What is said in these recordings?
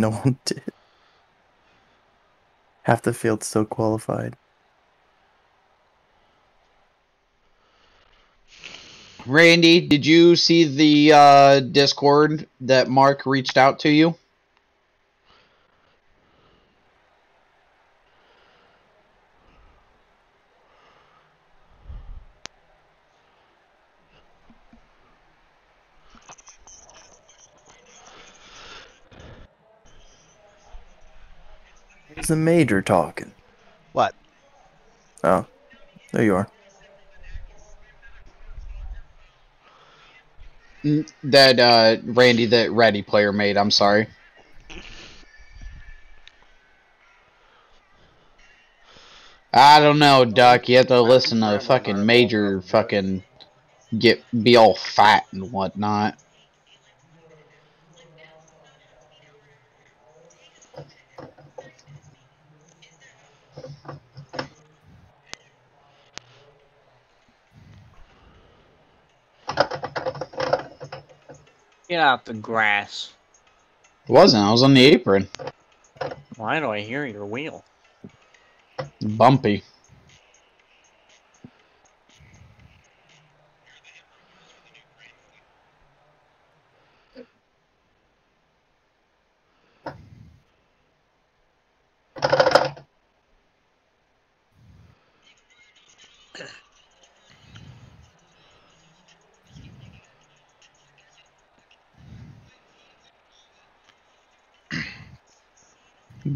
No one did. Half the field still qualified. Randy, did you see the uh, Discord that Mark reached out to you? The major talking. What? Oh, there you are. That uh, Randy, that Ready player made. I'm sorry. I don't know, Duck. You have to listen to fucking Major fucking get be all fat and whatnot. Get out the grass. It wasn't. I was on the apron. Why do I hear your wheel? Bumpy.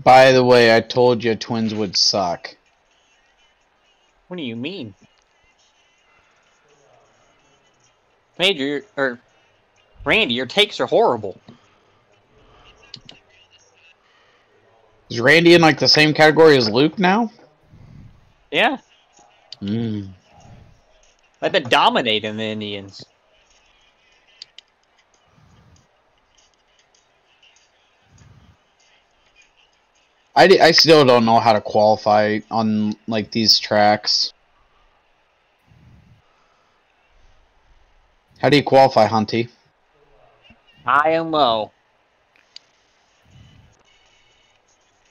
By the way, I told you twins would suck. What do you mean? Major, or Randy, your takes are horrible. Is Randy in like the same category as Luke now? Yeah, Mm. I've been dominating the Indians. I, I still don't know how to qualify on like these tracks. How do you qualify, Hunty? High and low.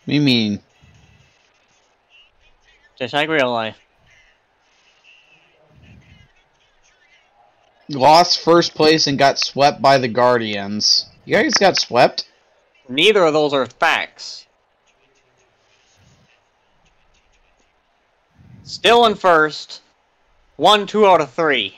What do you mean? Just like real life. Lost first place and got swept by the Guardians. You guys got swept? Neither of those are facts. Still in first. One, two out of three.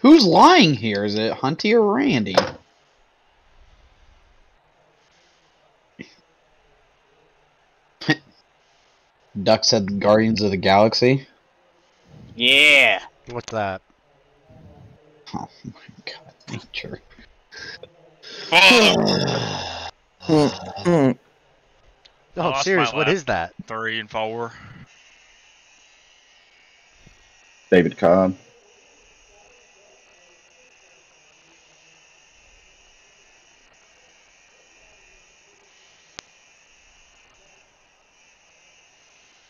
Who's lying here? Is it Hunty or Randy? Duck said Guardians of the Galaxy. Yeah. What's that? Oh my god, nature. Oh, oh Lost serious. my What lap. is that? Three and four. David Cobb.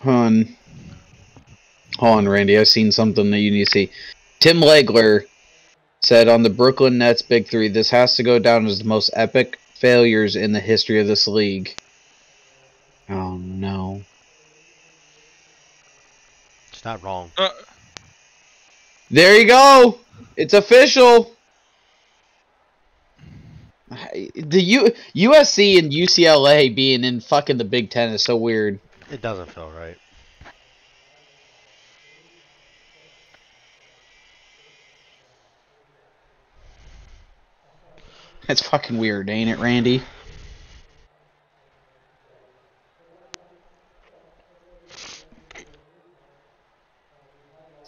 Hun. Hold on, Randy. I've seen something that you need to see. Tim Legler said on the Brooklyn Nets Big Three, this has to go down as the most epic failures in the history of this league. Oh no. It's not wrong. Uh, There you go. It's official. The U- USC and UCLA being in fucking the Big Ten is so weird. It doesn't feel right. That's fucking weird, ain't it, Randy?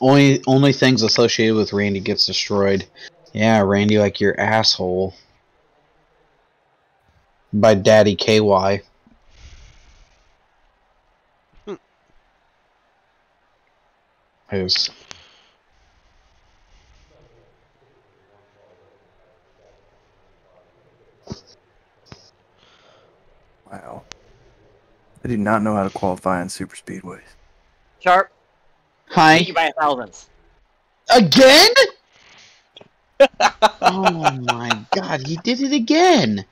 Only only things associated with Randy gets destroyed. Yeah, Randy, like your asshole. By Daddy KY. Who's hmm. Wow. I do not know how to qualify on super speedways. Sharp, Hi. beat you by a thousand. Again? oh my god, he did it again.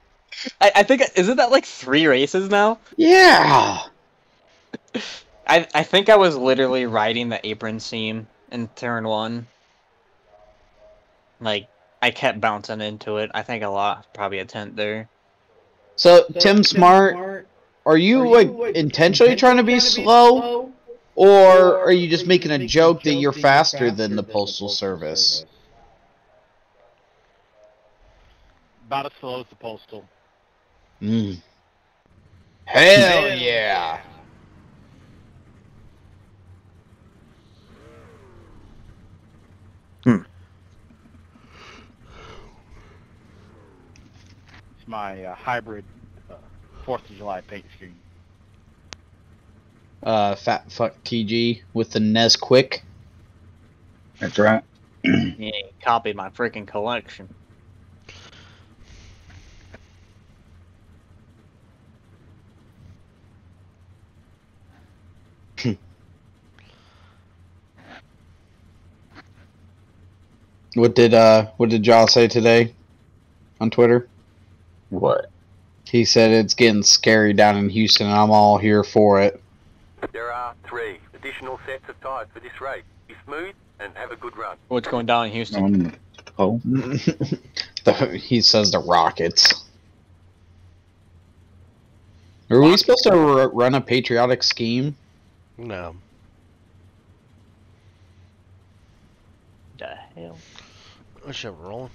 I, I think isn't that like three races now? Yeah. I I think I was literally riding the apron seam in turn one. Like I kept bouncing into it. I think I lost probably a tenth there. So, Tim Smart, are you like intentionally trying to be slow? Or are you just making a joke that you're faster than the Postal Service? About as slow as the postal. Mm. Hell yeah. It's my uh, hybrid uh, Fourth of July paint scheme. Uh, fat fuck TG with the Nez Nesquik. That's right. Yeah, he copied my freaking collection. What did uh what did Jaw say today on Twitter? What? He said it's getting scary down in Houston and I'm all here for it. There are three additional sets of tyres for this race. Be smooth and have a good run. What's going down in Houston? On the pole? the, he says the Rockets. Are we supposed to r- run a patriotic scheme? No. the hell? Oh shit, we're rolling.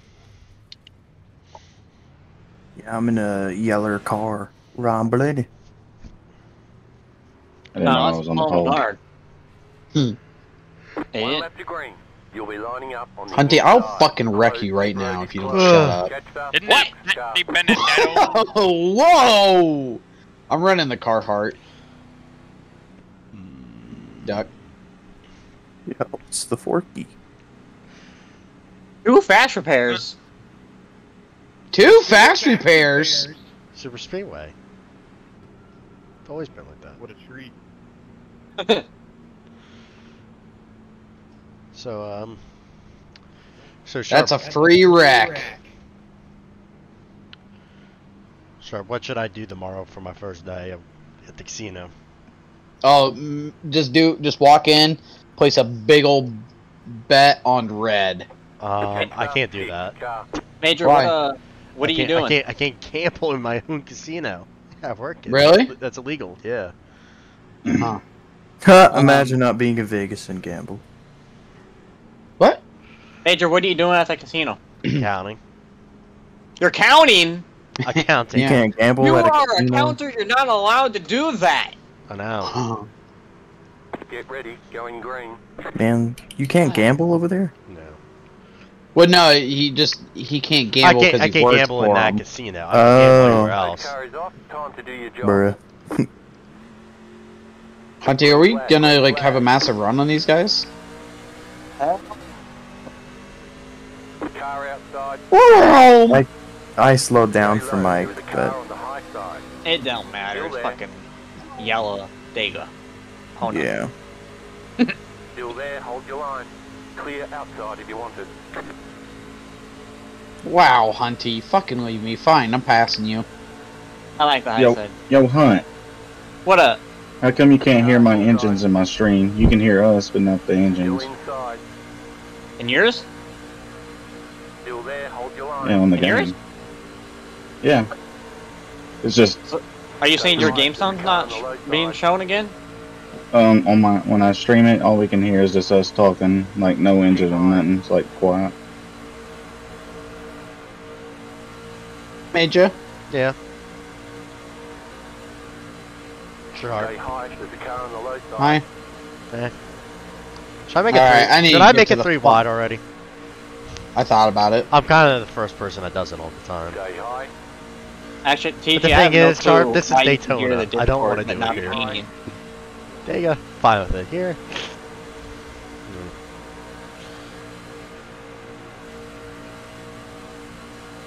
Yeah, I'm in a yeller car. Ron Blady. I didn't know I that's was on the Paul pole. Guard. Hmm. One And lap to green. You'll be lining up on the Hunty, I'll fucking wreck you right now if you don't closed. shut up. Catch up. Isn't that Anthony Benedetto? Oh, whoa! I'm running the car, Carhartt. Duck. Yeah, it's the Forky. Ooh, fast repairs. Two fast repairs. Super Speedway. It's always been like that. What a treat. So, um. So, Sharp, That's a free wreck. Sharp, what should I do tomorrow for my first day at the casino? Oh, just do, just walk in, place a big old bet on red. Um, I can't do that. Major, Why? what, uh, what I are you can't- I doing? can't, I can't gamble in my own casino. I work it. Really? That's, that's illegal, yeah. Huh. Um, ha, Imagine not being in Vegas and gamble. What? Major, what are you doing at the casino? Counting. You're counting. Accounting. You Yeah. can't gamble You at a are a casino. counter. You're not allowed to do that. I know. Get ready. Going green. Man, you can't gamble over there? No. Well, no, he just he can't I gamble can't, because I he can't works gamble in for that him. casino. I can gamble Oh. anywhere else. car is off. Time to do your job. Bruh. Hunty, are we gonna like have a massive run on these guys? Car outside. Whoa! I slowed down for. Mike, There is a car but on the high side. It don't matter. It's fucking yellow Dega. No. yeah. Still there. Hold your line. Clear outside if you want it. Wow, Hunty, fucking leave me. Fine, I'm passing you. I like the high Yo. side. Yo, Hunt. What up? How come you can't hear my uh, engines in my stream? You can hear us, but not the engines. inside. And yours? Still there. Hold your line. Yeah, on the And yours? game. Yeah. It's just Are you saying your game sound's not sh- being shown again? Um on my when I stream it, all we can hear is just us talking, like no engine or nothing. It's like quiet. Major? Yeah. Sure. Stay high. There's a car on the low side. Hi. Should I make it Alright, three? I need Did I make it three wide already? I thought about it. I'm kind of the first person that does it all the time. Actually, TG, But the thing no is, Sharp, clue this is why you can hear Daytona. I don't wanna do it here. Being in. There you go. Fine with it. Here.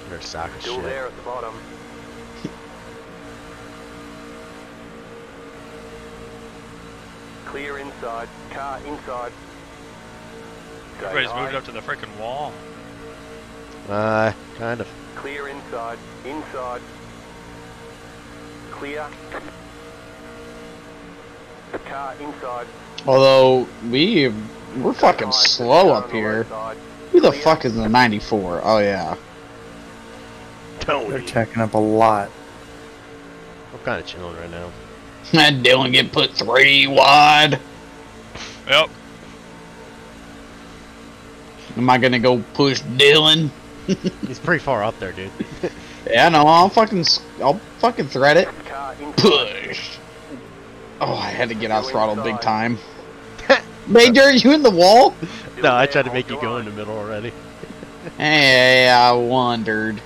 You're a sack of Still shit. there at the bottom. Clear inside. Car inside. Stay Everybody's high. moved up to the freaking wall. Uh, kind of. Clear inside. Inside. Clear. Car inside. Although we we're fucking slow up here. Who the fuck is the 94? Oh yeah. Tony. They're checking up a lot. I'm kind of chilling right now. That Dylan get put three wide. Yep. Am I gonna go push Dylan? He's pretty far up there, dude. Yeah, no, I'll fucking I'll fucking thread it. Push. Oh, I had to get out throttled big time. Major, are you in the wall? No, I tried to make you go in the middle already. Hey, I wondered.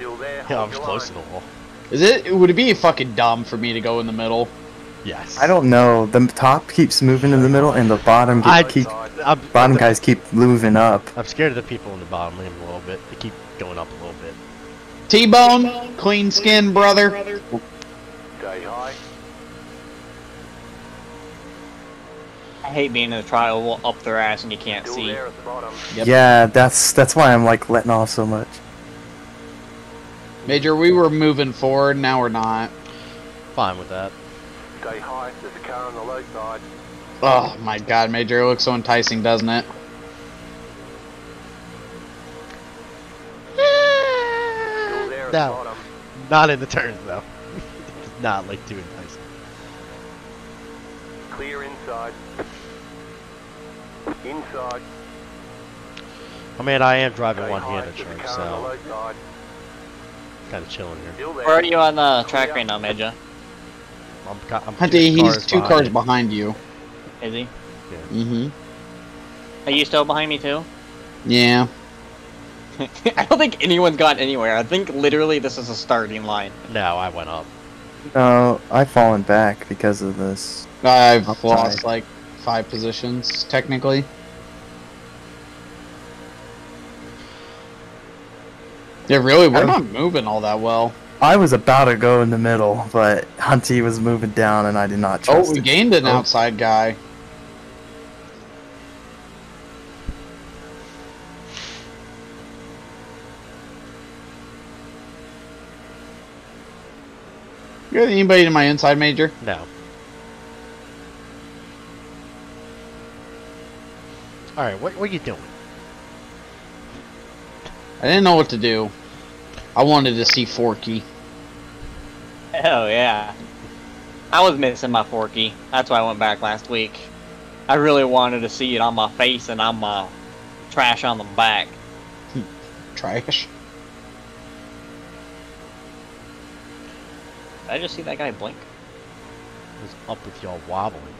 Yeah, I was close to the wall. Is it? Would it be fucking dumb for me to go in the middle? Yes. I don't know. The top keeps moving in the middle, and the bottom I- keep, keep I'm, bottom guys keep moving up. I'm scared of the people in the bottom lane a little bit. They keep going up a little bit. T-bone, clean skin, brother. Stay high. I hate being in the trial up their ass and you can't Still see. there at the bottom. Yep. Yeah, that's that's why I'm like letting off so much. Major, we were moving forward. Now we're not. Fine with that. Stay high. There's a car on the low side. Oh my god, Major, it looks so enticing, doesn't it? Still there at No. the bottom. Not in the turns though. It's not like too enticing. Clear inside. Inside. I mean, I am driving Stay one-handed There's a turn, car on the so kind of chilling here. Where are you on the track right now, Major? I'm, I'm Hunty, two he's two cars behind. behind you. Is he? Mm-hmm. Are you still behind me too? Yeah. I don't think anyone's gotten anywhere. I think literally this is a starting line. No, I went up. No, I've fallen back because of this. I've Upside. lost like five positions, technically. Yeah, really, we're Oh. not moving all that well. I was about to go in the middle, but Hunty was moving down, and I did not oh, trust. Oh, we it. gained an Oh. outside guy. You got anybody in my inside major? No. Alright, what, what are you doing? I didn't know what to do. I wanted to see Forky. Hell yeah. I was missing my forky. That's why I went back last week. I really wanted to see it on my face and on my uh, trash on the back. Trash. Did I just see that guy blink? What's up with y'all wobbling?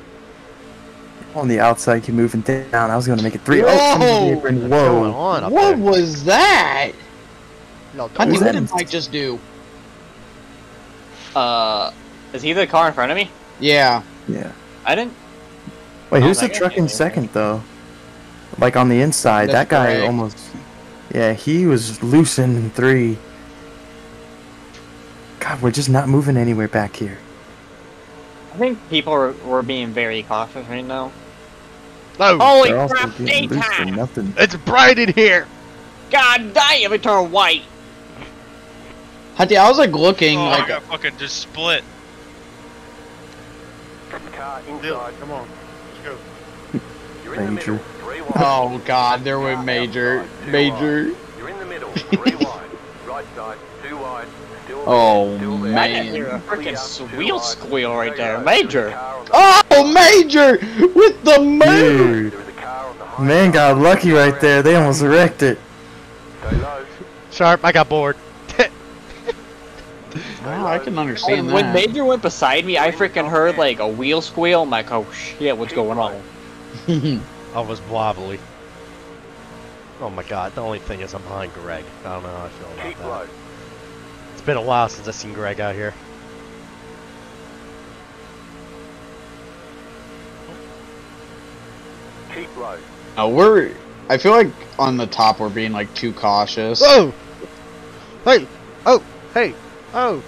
On the outside, keep moving down. I was gonna make it three. Whoa! Oh, come on, apron. What's going Whoa! What there? was that? Y'all How doing- did that? what did Mike just do? Uh, is he the car in front of me? Yeah. Yeah. I didn't. Wait, Oh, who's the truck in in. second though? Like on the inside, That's that guy Greg. almost. Yeah, he was loose in three. God, we're just not moving anywhere back here. I think people were, were being very cautious right now. No! Holy They're also crap, getting loose for daytime! nothing. It's bright in here! God damn, it turned white! Hunty, I was like looking Oh, I like got fucking just split. Car Bill, inside. come on. Let's go. You're in the Major. middle. Three wide. Oh god, there went Major. Major. You're in the middle. Three wide. Right side. Two wide. Still Oh, there. I Man. hear a freaking two wheel squeal right there. Major! There's a car on the- Oh, Major! With the move! Dude, There is a car on the high man got lucky right there. They almost wrecked it. Sharp, I got bored. Wow, I can understand when that. Major went beside me, I freaking heard like a wheel squeal. I'm like, oh shit, what's going on? I was wobbly. Oh my god, the only thing is I'm behind Greg. I don't know how I feel about that. It's been a while since I've seen Greg out here. Keep low. Oh, we're. I feel like on the top we're being like too cautious. Oh! Hey! Oh! Hey! Oh!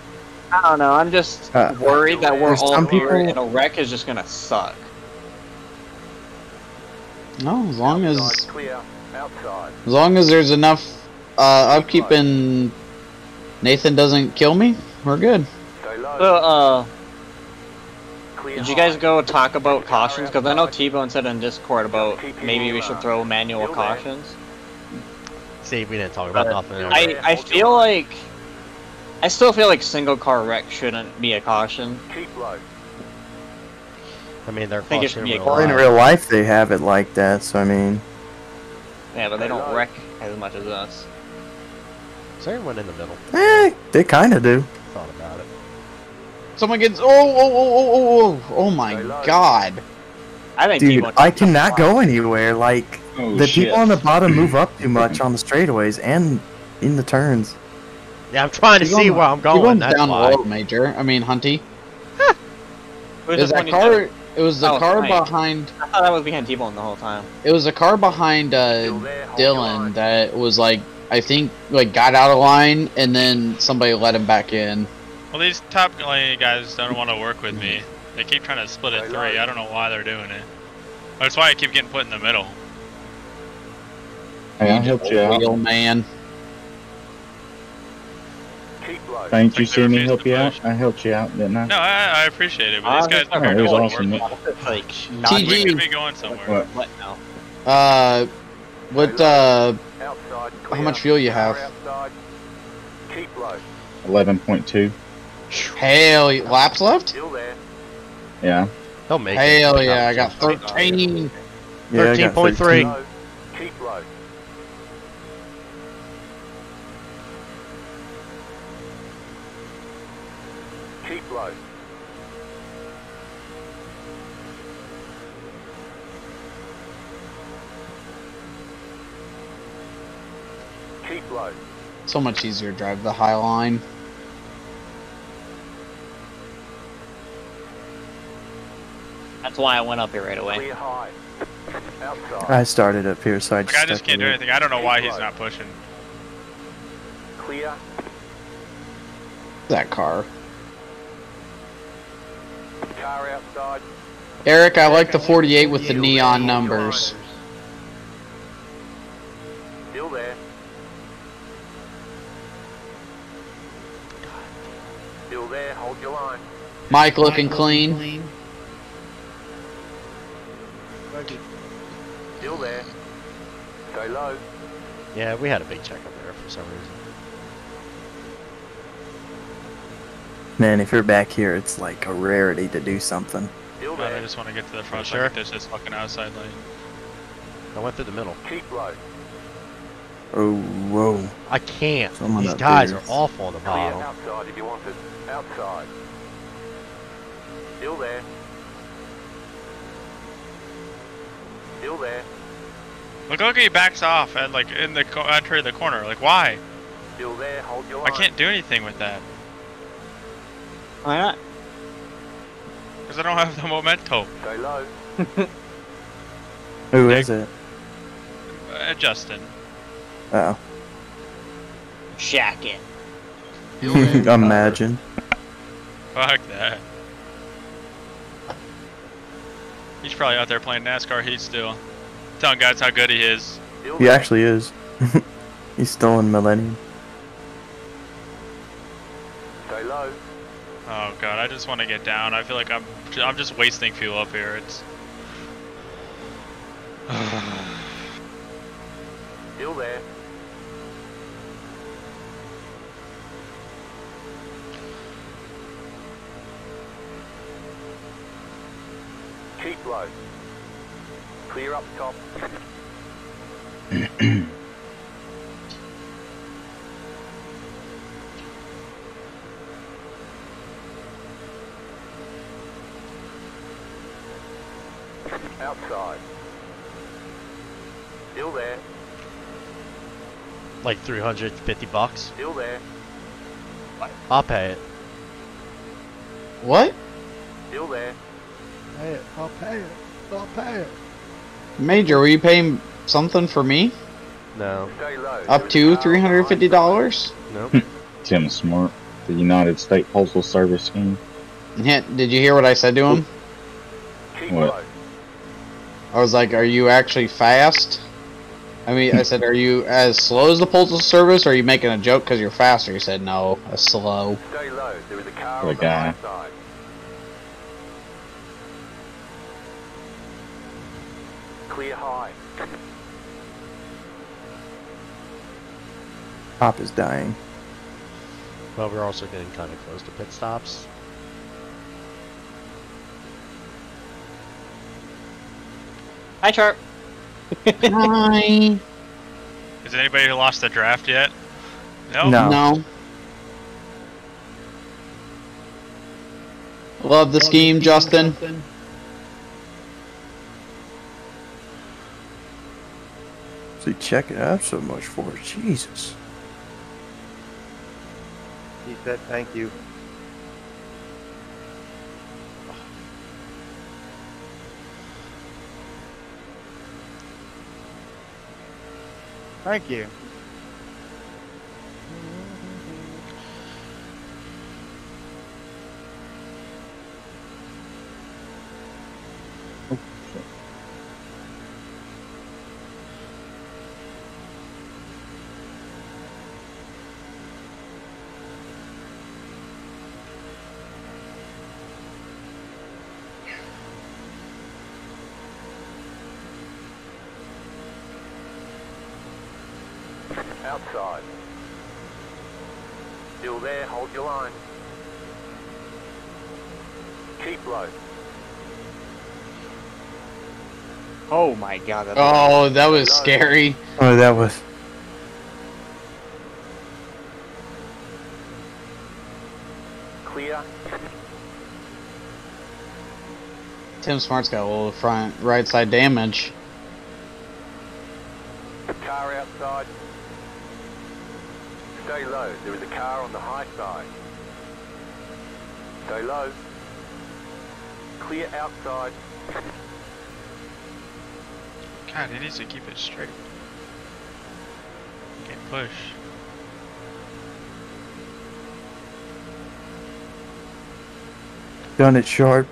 I don't know. I'm just Uh, worried that we're all some here people- and a wreck is just gonna suck. No, as long as clear. Outside. as long as there's enough uh, upkeep and Nathan doesn't kill me, we're good. So, uh, did you guys go talk about cautions? Because I know outside. T-Bone said in Discord about maybe we should throw manual cautions. See, we didn't talk about nothing. Uh. I, I feel like I still feel like single car wreck shouldn't be a caution. Keep low. I mean, they're think it should be a real Well, in real life, they have it like that. So I mean, Yeah, but they don't wreck as much as us. Is there anyone in the middle? eh, they kind of do. Thought about it. Someone gets oh oh oh oh oh oh oh my Stay low. god. I think Dude, T-Bone I cannot go anywhere. Like Oh, the shit. people on the bottom move up too much on the straightaways and in the turns. Yeah, I'm trying to Keep see going- where I'm keep going. That's down why. low, Major. I mean, Hunty. Who's Is the that 27? car? It was the Oh, car right. behind. I thought that was behind T-Bone the whole time. It was a car behind uh, Still there. Hold your Dylan line. that was like I think like got out of line and then somebody let him back in. Well, these top lane guys don't want to work with me. They keep trying to split it three. I don't know why they're doing it. That's why I keep getting put in the middle. Hey, I helped you out. Real man. Keep low. Thank you, Like they see me help to you out. I helped you out, didn't I? No, I, I appreciate it, but these guys that's don't. It was want awesome. to work with me. It's like TG. We could be going somewhere. What? What now? Uh, what uh? Outside, How much fuel you have? 11.2. Hell, laps left? Yeah. He'll make Hell it. yeah, I got 13. 13.3. Yeah, 13. So much easier to drive the high line. That's why I went up here right away. Clear high. Outside. I started up here, so I just. Like, I just can't do anything. I don't know why he's not pushing. Clear. That car. Car outside. Eric, I like the 48 with the neon numbers. Hold your line. Mike looking clean. Still there. Stay low. Yeah, we had a big check up there for some reason. Man, if you're back here, it's like a rarity to do something. Still God, I there. just want to get to the front. sure? so I this this fucking outside lane. I went through the middle. Keep low. Oh, whoa. I can't. Someone These guys there are is- awful on the Clear bottom. Outside if you want it. Outside. Still there. Still there. Look, look, he backs off at like in the entry of the corner. Like, why? Still there. Hold your I line. can't do anything with that Why not? because I don't have the memento. Stay low. Who Nick. is it? Uh, Justin. Oh. Shack it. Imagine. Fuck that. He's probably out there playing NASCAR Heat still. Telling guys how good he is. He actually is. He's still in Millennium. Stay low. Oh god, I just want to get down. I feel like I'm I'm just wasting fuel up here. It's Still there. Keep low. Clear up top. Outside. Still there. Like 350 bucks. Still there. I'll pay it. What? Still there. Pay it. I'll pay it. I'll pay it. Major, were you paying something for me? No. Up to $350? Nope. Tim Smart, the United States Postal Service scheme. Yeah, did you hear what I said to him? What? I was like, "Are you actually fast?" I mean, I said, "Are you as slow as the postal service, or are you making a joke because you're faster?" He said, "No, a slow." Stay low. There is a car Poor on the guy. Clear high. Top is dying. Well, we're also getting kind of close to pit stops. Hi, Sharp. Hi. Is anybody who lost the draft yet? No. No. No. Love the scheme, Justin. So check checking out so much for Jesus. He said thank you. Thank you. Hold your line. Keep low. Oh my god. That's Oh, that was scary. Oh, that was. Clear. Tim Smart's got a little front right side damage. Car outside. Stay low. There is a car on the high side. Stay low. Clear outside. God, he needs to keep it straight. Can't push. Done it sharp.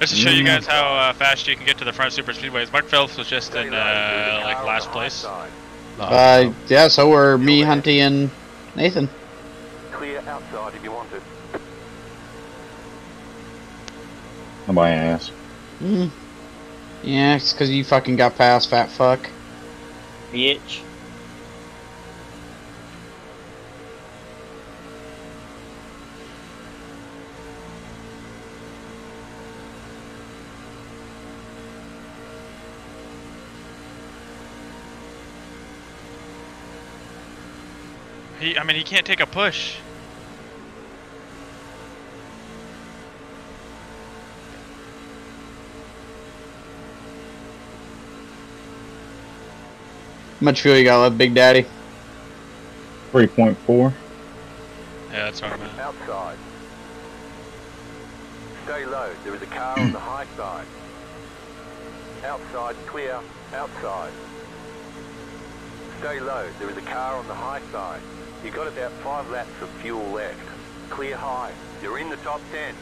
Just to show you guys how uh, fast you can get to the front super speedways, Mark Phelps was just in low. There is a uh, like last the high place. Side. Uh, yeah, so were me, Hunty, and Nathan. Clear outside if you want it. Nobody asked. Mm. Yeah, it's because you fucking got past, fat fuck. bitch. He, I mean, he can't take a push. How much fuel you got left, Big Daddy? 3.4. Yeah, that's what I'm. Outside. Stay low. There is a car on the high side. Outside, clear. Outside. Stay low. There is a car on the high side. You've got about five laps of fuel left. Clear high. You're in the top ten.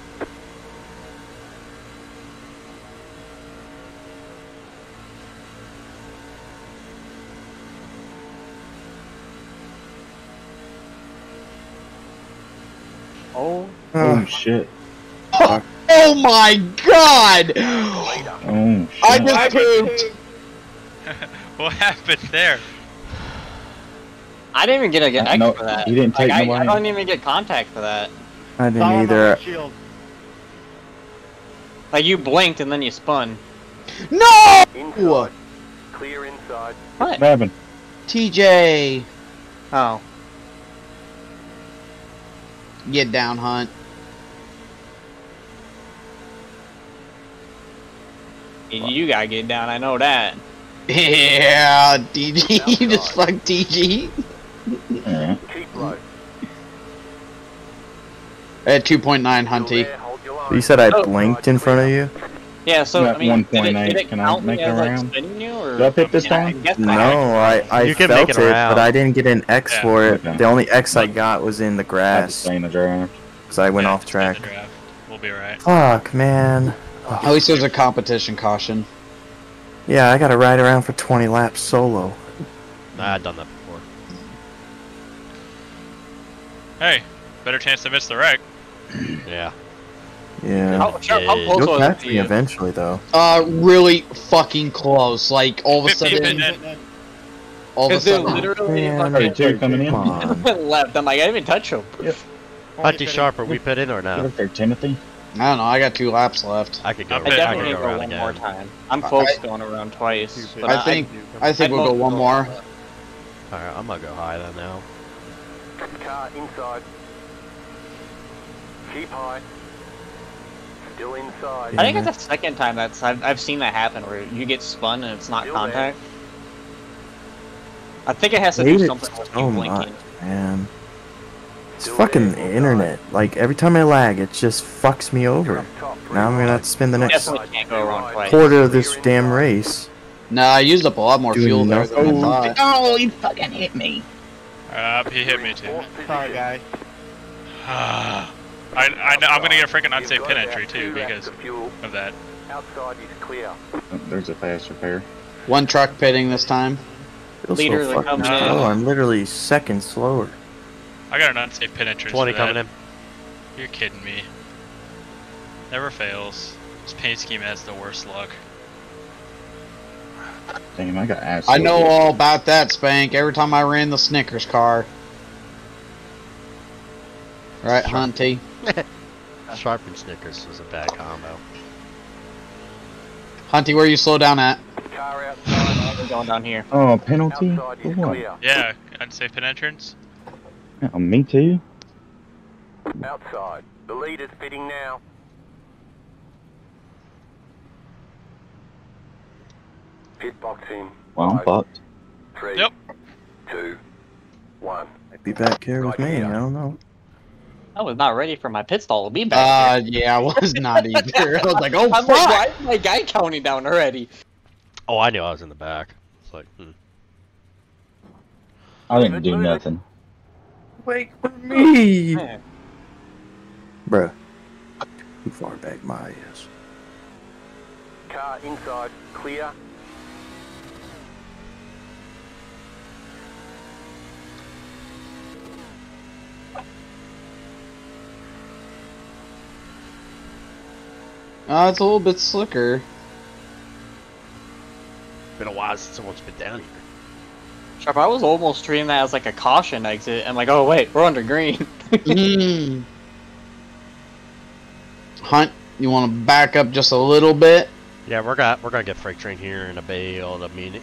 Oh. Oh shit. Oh my god! Oh shit. I just pooped! what happened there? I didn't even get a get Uh, X no, for that. you didn't take like, I, I don't even get contact for that. I didn't Saw either. the. Like you blinked and then you spun. No! Inside. Clear inside. What? What happened? TJ! Oh. Get down, Hunt. You gotta get down, I know that. Yeah, DG. you just fucked DG. Alright. Keep low. Uh, at 2.9, Still Hunty. there, hold your line. You said I Oh. blinked in front of you? Yeah, so Got I mean, did it, did it Can I make me it as like around? spinning you or? Did I pick this Yeah, I down? guess No, I- I, I You can felt make it, it but I didn't get an X Yeah. for it. Okay. The only X I got was in the I have to grass in the draft. because I went Yeah, off stay in the track. We'll be alright. Fuck, man. At least there's a competition caution. Yeah, I gotta ride around for 20 laps solo. Nah, I've done that before. Hey, better chance to miss the wreck. Yeah. Yeah. How, Sharp, how close You'll was it catch to me you? eventually, though. Uh, really fucking close. Like all of a 50 sudden, minutes. all of a Because they're sudden, literally Man. Hey, two coming in. Come on. left. I'm like, I didn't even touch him. Hunty Sharp, are we put in or Get no? up there, Timothy. I don't know. I got two laps left. I could go. I I bet- I definitely could need go to go around one again. more time. I'm close to going around twice. But I think I think I'd we'll go vote one more. Alright, I'm gonna go high then now. Car inside. Keep high. Still inside. I think it's the second time that's I've, I've seen that happen where you get spun and it's not Still there. contact. I think it has to Hate do something with so you much, blinking. man. It's Still fucking the internet. Like, every time I lag, it just fucks me over. Now I'm gonna have to spend the next Definitely can't go wrong twice. quarter of this damn race. Nah, I used up a lot more Doing fuel there than I thought. Oh, he fucking hit me. Uh, he hit me too. Fourth Sorry, position. guys. I, I know, I'm gonna get a freaking You've unsafe got pin entry too because of that. Outside is clear. Oh, there's a fast repair. One truck pitting this time. Feels Leaders so are fucking coming in. slow. I'm literally seconds slower. I got an unsafe pin entry. 20 coming in. You're kidding me. Never fails. This paint scheme has the worst luck. Damn, I got ass. I know all about that, Spank. Every time I ran the Snickers car. Right, Hunty? Sharp and Snickers was a bad combo. Hunty, where you slow down at? Car outside. We're going down here. Oh, penalty? For what? Yeah, unsafe pin entrance. Oh, me too. Outside. The leader's pitting now. Pit box in. Well, I'm fucked. Three. Yep. Two. One. Might be back here with me. here. I don't know. I was not ready for my pit stall to be back. Uh, here. yeah, I was not either. I was like, oh, I'm fuck! like, why is my guy counting down already? Oh, I knew I was in the back. It's like, hmm. I didn't do nothing. Wait for me! Man, Bruh. Too far back my ass. Car inside. Clear. Uh, it's a little bit slicker. Been a while since someone's been down here. Sharp, I was almost treating that as like a caution exit. I'm like, oh wait, we're under green. Mm. Hunt, you want to back up just a little bit? Yeah, we're got we're gonna get freight train here in a bale to mean it.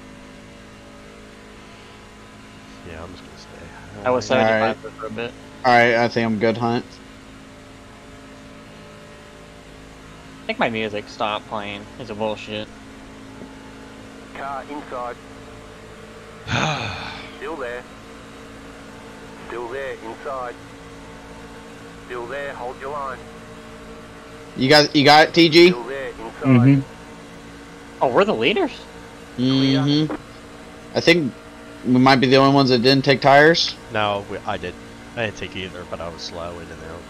Yeah, I'm just gonna stay. I was Alright. 75 for a bit. Alright, I think I'm good, Hunt. I think my music stopped playing. It's a bullshit. Car inside. Still there. Still there. Inside. Still there. Hold your line. You got you got it, TG? Still there. Inside. Mm-hmm. Oh, we're the leaders? Mm-hmm. I think we might be the only ones that didn't take tires. No, we, I did. I didn't take either, but I was slow in and out.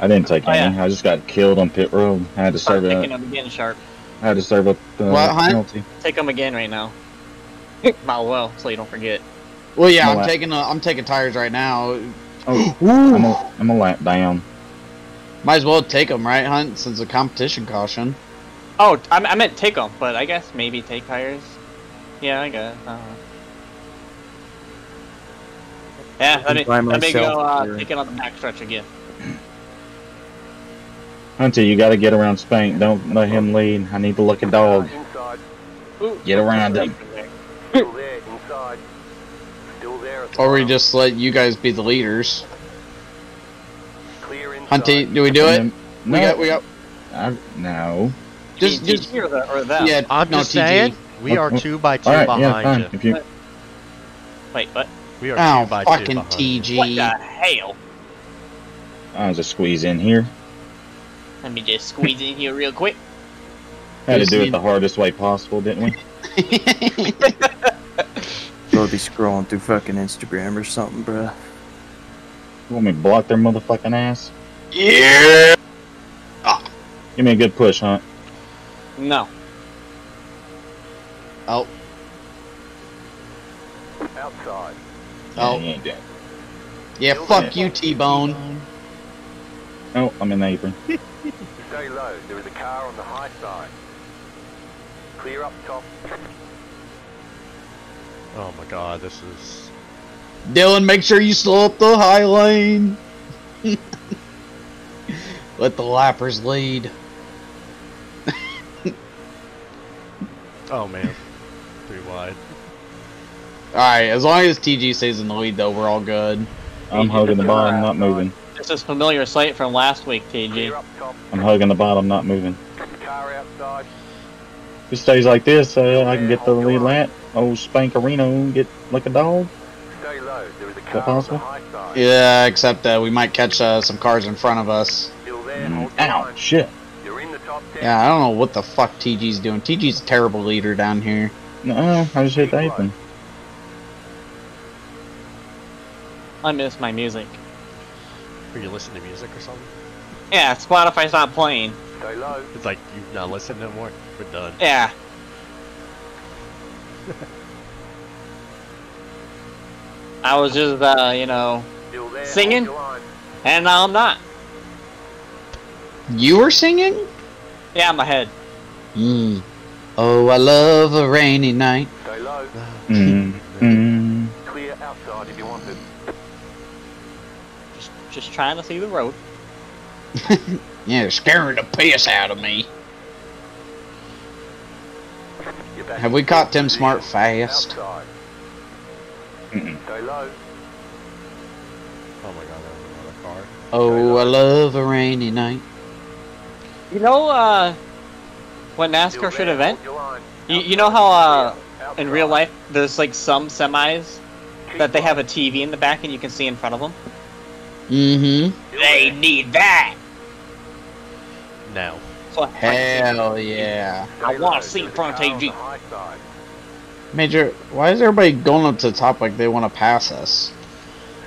I didn't take Oh, any. yeah. I just got killed on pit road. I had to Start serve picking a, them again, Sharp. I had to serve up the What, Hunt? penalty. Take them again right now. Might well, so you don't forget. Well, yeah, I'm I- taking a, I'm taking tires right now. Oh, I'm a, I'm a lap down. Might as well take them, right, Hunt? Since the competition caution. Oh, I, I meant take them, but I guess maybe take tires. Yeah, I guess. I don't know. Yeah, let me, let me go myself uh, take it on the backstretch again. Hunter, you got to get around Spank. Don't let him lead. I need to look a dog. Get around him. Still there. Inside. Still there. At the Or we just let you guys be the leaders. Clear. Hunty, do we do it? No, We got, we got. I, no. Just, Just, just, or, the, or that. yeah. I'm no, just TG. saying, we are two by two All right, yeah, behind fine. you. If you, Wait, what? We are Oh, two by two fucking behind you. TG. What the hell? I'll just squeeze in here. Let me just squeeze in here real quick. Had to do it the hardest way possible, didn't we? They'll be scrolling through fucking Instagram or something, bruh. You want me to block their motherfucking ass? yeah. Give me a good push, huh? No. Oh, Outside. Oh. Yeah, he ain't yeah, fuck you, T-Bone. Oh, I'm in the apron. Stay low. There is a car on the high side. Clear up top. Oh my god, this is. Dylan, make sure you slow up the high lane. Let the lappers lead. Oh man. Three wide. Alright, as long as TG stays in the lead, though, we're all good. I'm hugging the bottom, not moving. This is familiar sight from last week, TG. I'm hugging the bottom, not moving. Car outside. If it stays like this, uh, I can get the lead lap. Oh, Spankerino, get like a dog. Stay low. There is a that car on possible? the high side. Yeah, except uh, we might catch uh, some cars in front of us. Still. Mm, Ow, shit. You're in the top ten. Yeah, I don't know what the fuck TG's doing. TG's a terrible leader down here. No, I just hit the apron. I miss my music. Are you listening to music or something? Yeah, Spotify's not playing. Stay low. It's like you've not listening no more. We're done. Yeah. I was just, uh, you know, there. Singing? Hold your line. and now I'm not. You were singing? Yeah, in my head. Mm. Oh, I love a rainy night. Stay low. Mm. Just, just trying to see the road. Yeah, scaring the piss out of me. Have we caught Tim. Smart fast? Oh my god, another car. Oh, I love a rainy night. You know, uh, what NASCAR should there. invent? Hold your line. You, you know how, uh, in real life, there's like some semis that they have a. TV in the back and you can see in front of them? Mm-hmm. They need that! No. So Hell yeah. I wanna see There is a front AG. the high side. Major, why is everybody going up to the top like they want to pass us?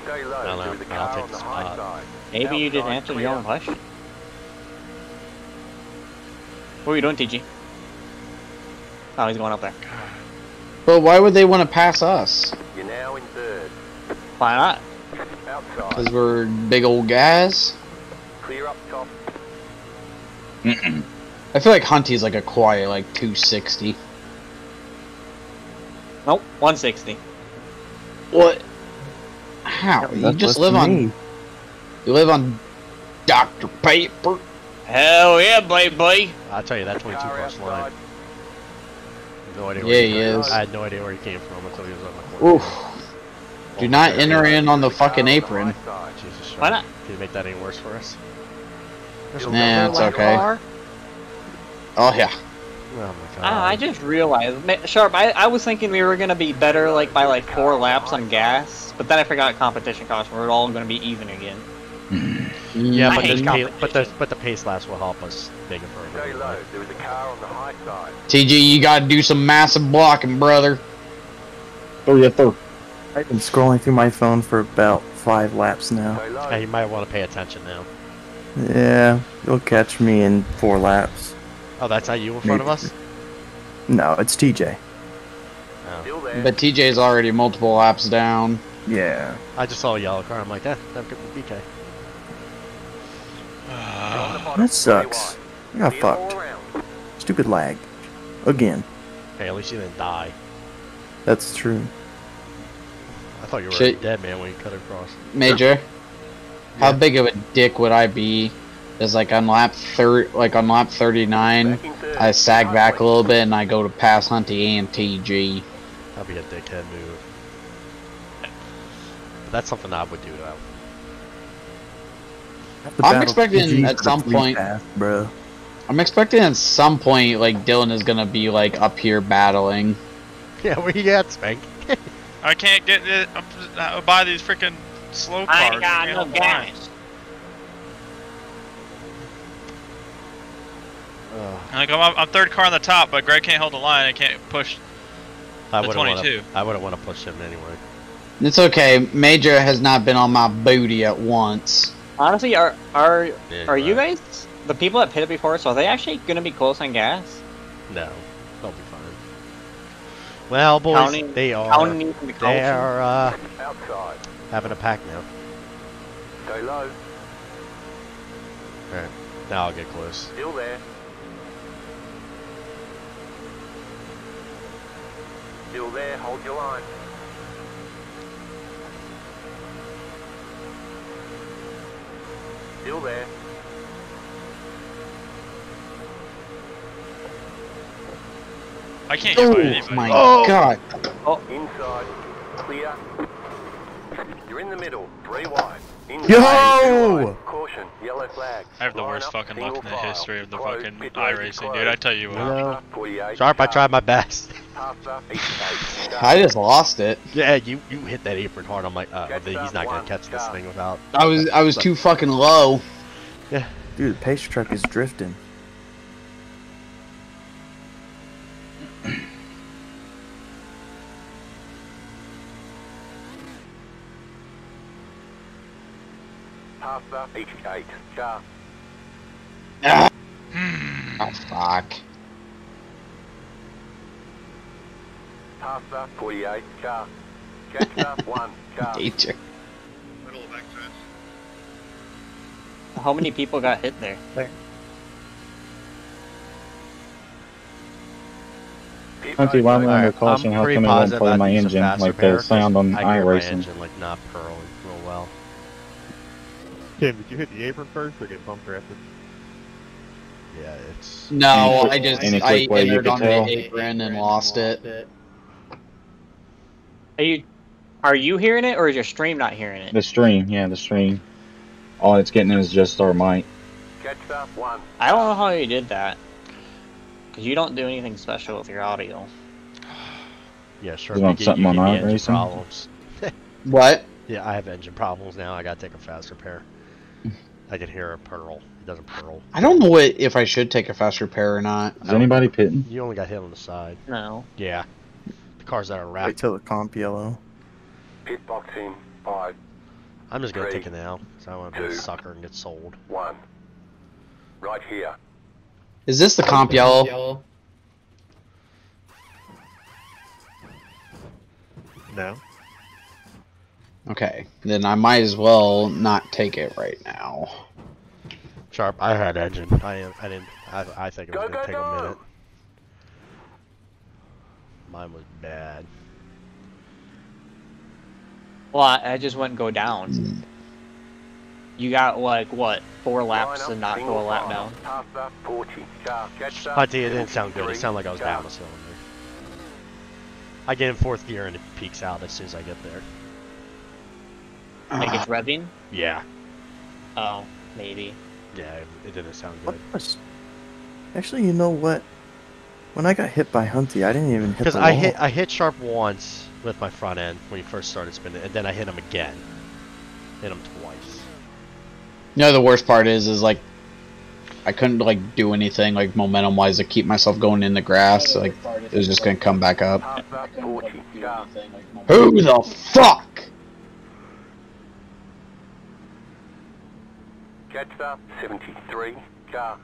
I don't know. There is a I'll take the the spot. Maybe you didn't answer clear. your own question. What are you doing, TG? Oh, he's going up there. But why would they want to pass us? You're now in third. Why not? Outside. Because we're big old guys? Clear up top. Mm-mm. I feel like Hunty's like a quiet, like 260. Nope, 160. What? How? You just what's live me. on. You live on Dr. Paper. Hell yeah, baby! I'll tell you, that 22 Car cross line. No idea Yeah, where he is. I had no idea where he came from until he was on the corner. Oof. Do not enter in on the fucking apron. Jesus, Why not? Can you make that any worse for us? There's Nah, it's okay. car? Oh, yeah. Oh my god. Ah, I just realized, Sharp. I, I was thinking we were gonna be better like by like four laps on gas, but then I forgot competition costs. We're all gonna be even again. Yeah, I but, hate this pa- but the but the pace laps will help us make it further. Stay low. There is a car on the high side. TG, you gotta do some massive blocking, brother. Oh, yeah, third. I've been scrolling through my phone for about five laps now. Yeah, you might want to pay attention now. Yeah, you'll catch me in four laps. Oh, that's not you in front of us? No, it's TJ. Oh. Still there. But TJ's already multiple laps down. Yeah. I just saw a yellow car. I'm like, eh, that could be BK. You're on the bottom. That sucks. I got wide. Clear all fucked. Stupid lag. Again. Hey, at least you didn't die. That's true. I thought you were Shit. a dead man when you cut across. Major, how big of a dick would I be? Is like on lap thir- like on lap 39, Back in third. I sag back a little bit and I go to pass Hunty and TG. That'd be a dickhead move. But that's something I would do though. I'm expecting TG at some point- pass, bro. I'm expecting at some point like Dylan is gonna be like up here battling. Yeah, where you at, Spank? I can't get it. I'm, uh, buy these freaking slow cars. I ain't got Get no on the line. gas. Like, I'm, I'm third car on the top, but Greg can't hold the line. I can't push. I The wouldn't want 22. to. I wouldn't want to push him anyway. It's okay. Major has not been on my booty at once. Honestly, are are Yeah, are you guys the people that pitted before? So are they actually gonna be close on gas? No, they'll be fine. Well, boys, Counting- they are. counting the they are uh, Outside. having a pack now. Stay low. Alright, now I'll get close. Still there. Still there. Hold your line. Still there. I can't hit by Oh anybody. my Oh! god. Oh. Inside. Clear. You're in the middle. Three wide. Inside. Yo! Two wide. Caution. Yellow flag. I have the worst up, fucking luck in the single history of the Close. fucking Pit road is iRacing, dude. I tell you what. Hello. Sharp, I tried my best. I just lost it. yeah, you you hit that apron hard. I'm like, uh, he's not gonna catch this thing without. I was I was too fucking low. Yeah. Dude, the pace truck is drifting. After 88. Sharp. Ah, Hmm. oh, fuck. After 48. Sharp. Catch one. Sharp. Hate you. How many people got hit there? Pit Hunty, road why am I closed. under Alright, caution? I'm How pretty come it won't positive play that my engine like the sound on my iRacing? engine like not purling real well. Tim, did you hit the apron first or get bumped drafted? Yeah, it's. No, Any I just I quick way you entered could on the apron and lost it. Are you are you hearing it or is your stream not hearing it? The stream, yeah, the stream. All it's getting is just our mic. Catch up one. I don't know how you did that. Cause you don't do anything special with your audio. Yeah, sure. You you want something you on get the engine iRacing? Problems. What? Yeah, I have engine problems now. I gotta take a fast repair. I can hear a purl. It doesn't purl. I don't know what if I should take a fast repair or not. Is anybody pitting? You only got hit on the side. No. Yeah. The cars that are Wait wrapped. till the comp yellow. Pit box in. Five. I'm just gonna take it now. So I want to be a sucker and get sold. One. Right here. Is this the comp yellow? yellow? No. Okay, then I might as well not take it right now. Sharp. I had engine. I I didn't. I, I think it was Go, gonna go, take go! a minute. Mine was bad. Well, I, I just wouldn't go down. Hmm. You got like what four laps Line to not single go a lap file. down. After 40. Sharp. Catch up. I tell you, it didn't sound good. It sounded like I was down Sharp. a cylinder. I get in fourth gear and it peaks out as soon as I get there. Like it's uh-huh. revving. Yeah. Oh, maybe. Yeah, it, it didn't sound good. was? Actually, you know what? When I got hit by Hunty, I didn't even hit Because the I wall. hit I hit Sharp once with my front end when he first started spinning, and then I hit him again. Hit him twice. You know the worst part is is like I couldn't like do anything like momentum wise to keep myself going in the grass. Like it was just gonna come back up. After 40. Sharp. Who the fuck? Up. 73. Sharp.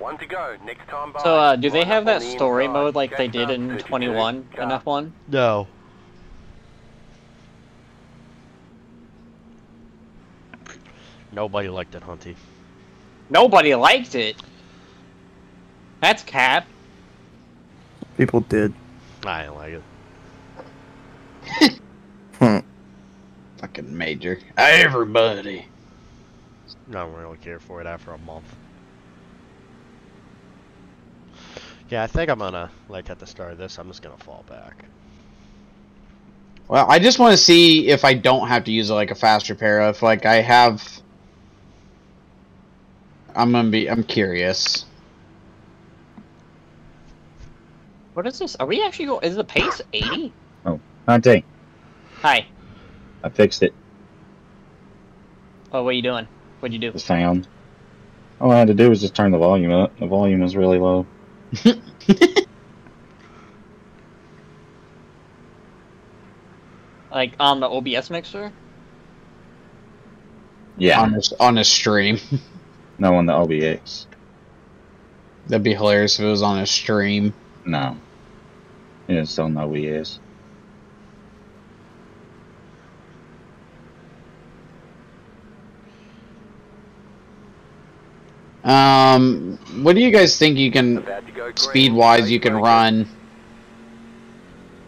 One to go. Next time by. So, uh, do they have that story inside. mode like they did in 21 in F1? No. Nobody liked it, Hunty. Nobody liked it. That's cap. People did. I didn't like it. Hmm. Fucking major. Everybody. I don't really care for it after a month. Yeah, I think I'm gonna, like at the start of this, I'm just gonna fall back. Well, I just want to see if I don't have to use like a fast repair. If like I have, I'm gonna be. I'm curious. What is this? Are we actually going? Is the pace 80? Oh, Hunty, Hi. I fixed it. Oh, what are you doing? What'd you do? The sound. All I had to do was just turn the volume up. The volume is really low. Like on the OBS mixer? Yeah. On a, on a stream. No on the OBS. That'd be hilarious if it was on a stream. No. He didn't still know Um, what do you guys think you can, About to go green. speed wise, you can run?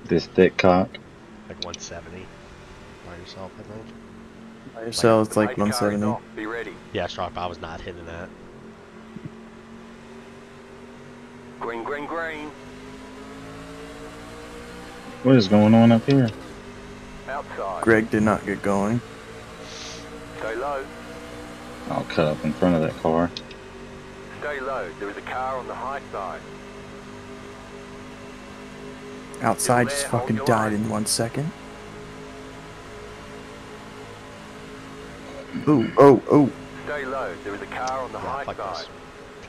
This thick cock. Like 170 by yourself, I think. By yourself, it's like Pace car 170. Be ready. Yeah, sharp. I was not hitting that. Green, green, green. What is going on up here? Outside. Greg did not get going. Stay low. I'll cut up in front of that car. Stay low. There is a car on the high side. Outside Still just fucking died line. in one second. Ooh, oh, oh. Stay low. There is a car on the Yeah, high side.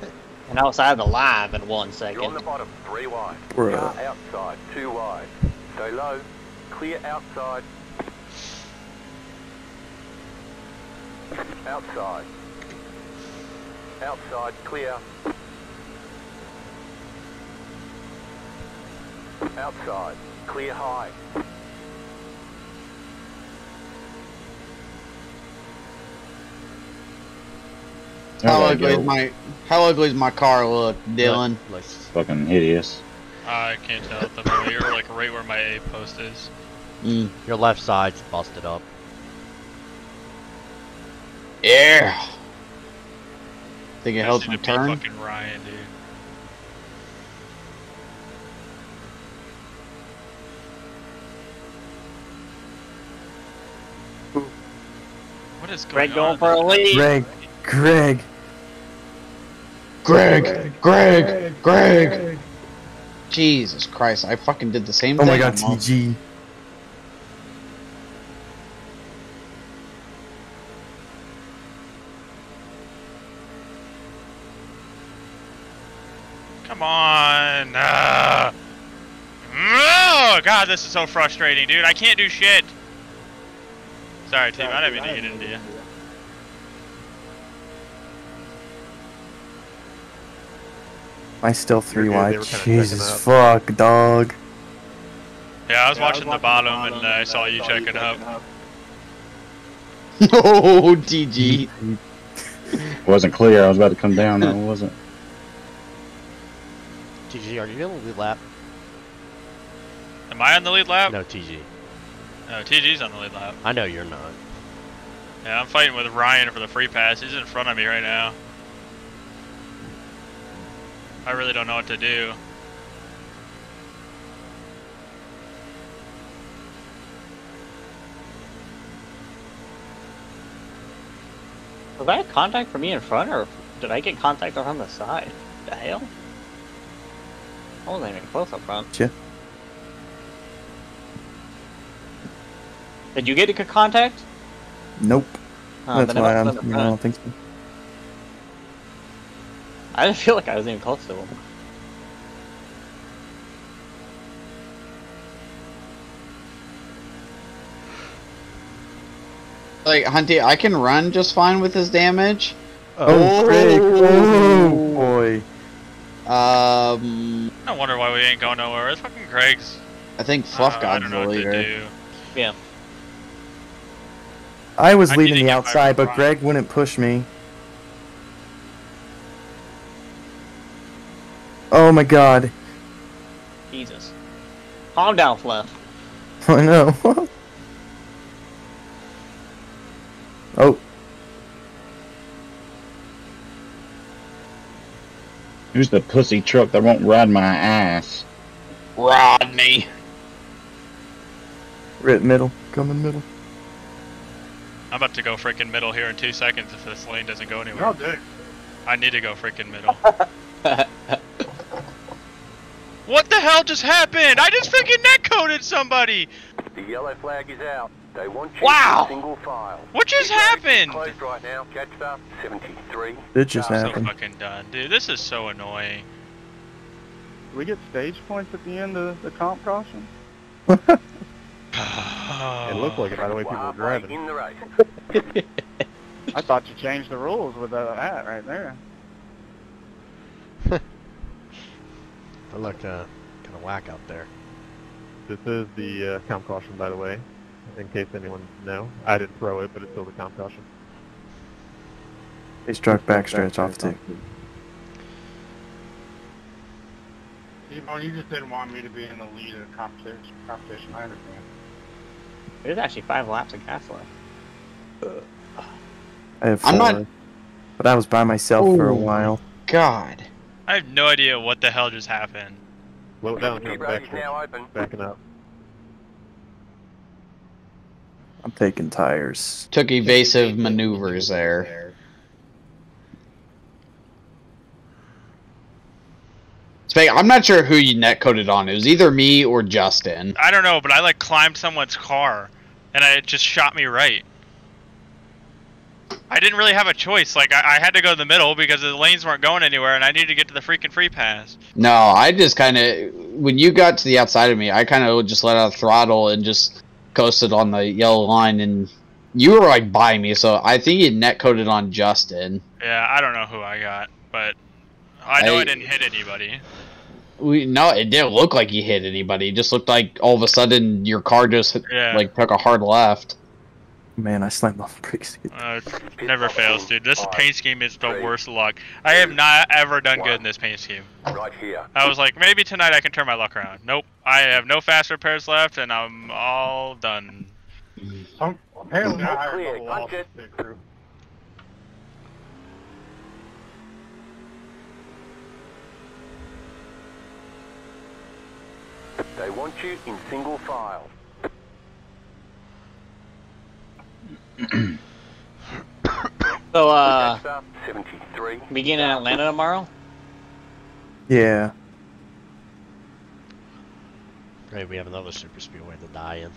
this. And outside alive in one second. You're on the bottom. Three wide. Bruh. Car outside. Two wide. Stay low. Clear outside. Outside. Outside. Clear. Outside. Clear high. How There ugly is my How ugly is my car look, Dylan? Like, Fucking hideous. I can't tell at the moment. You're like right where my A post is. Mm. your left side's busted up. Yeah. Think it helps just my need to beat turn? Fucking Ryan, dude. What is going Greg going for a lead. Greg, Greg. Greg, Greg, Greg. Jesus Christ! I fucking did the same Oh thing. Oh my god, almost. TG. On. Uh, oh, God, this is so frustrating, dude. I can't do shit. Sorry, team. I didn't mean to get into you. I still three You're good, they wide. were kinda checking Jesus fuck, dog. Yeah, I was watching the bottom and uh, I saw you checking up. oh, TG. Wasn't clear. I was about to come down. I wasn't. TG, are you in the lead lap? Am I on the lead lap? No, TG. No, TG's on the lead lap. I know you're not. Yeah, I'm fighting with Ryan for the free pass. He's in front of me right now. I really don't know what to do. Was that a contact for me in front, or did I get contact from the side? The hell? I wasn't even close up front. Yeah. Did you get a good contact? Nope. Oh, That's why I'm. must have been I don't think so. I didn't feel like I was even close to him. Like Hunty, I can run just fine with his damage. Oh, oh. Greg. Oh, boy. Um, I wonder why we ain't going nowhere. It's fucking Craig's. I think Uh, Fluff I God's don't the know what leader. do. I was I leading the outside, but. Greg wouldn't push me. Oh my god. Jesus. Calm down, Fluff. I know. oh, Who's the pussy truck that won't ride my ass? Rodney. rip middle. Coming middle. I'm about to go freaking middle here in two seconds if this lane doesn't go anywhere. Y'all do. I need to go freaking middle. what the hell just happened? I just freaking netcoded somebody! The yellow flag is out. They want you Wow. single file. What just Pit road is happened? Closed right now. Jetstar 73. It just I'm so fucking done, dude. This is so annoying. Do we get stage points at the end of the comp caution? It looked like it by the way We're people were driving. in the race. I thought you changed the rules with uh, that right there. I look uh, kind of whack out there. This is the uh, comp caution, by the way, in case anyone know. I didn't throw it, but it's still the comp caution. He struck backstretch off too. T-Bone, you just didn't want me to be in the lead of the competition. competition. I understand. There's actually five laps of gas left. I have I'm four. not- But I was by myself for a while. God. I have no idea what the hell just happened. Slow it down here on Pit the road back is stretch. now open. Backing up. I'm taking tires. Took evasive maneuvers there. I'm not sure who you net coded on. It was either me or Justin. I don't know, but I like climbed someone's car, and I, it just shot me right. I didn't really have a choice. Like I, I had to go to the middle because the lanes weren't going anywhere, and I needed to get to the freaking free pass. No, I just kind of when you got to the outside of me, I kind of just let out the throttle and just coasted on the yellow line, and you were like by me, so I think you net coded on Justin. Yeah, I don't know who I got, but I know I, I- didn't hit anybody. We no, it didn't look like you hit anybody. It just looked like all of a sudden your car just Yeah. like took a hard left. Man, I slammed on the brakes. Uh, never fails, dude. This paint scheme is the worst luck. I have not ever done good in this paint scheme. Right here. I was like, maybe tonight I can turn my luck around. Nope. I have no fast repairs left, and I'm all done. Apparently, I hired Clear. Bubba Punch Wallace it. to pit crew. They want you in single file. So, uh, 73. begin in Atlanta tomorrow? Yeah. Great, we have another super speedway to die in.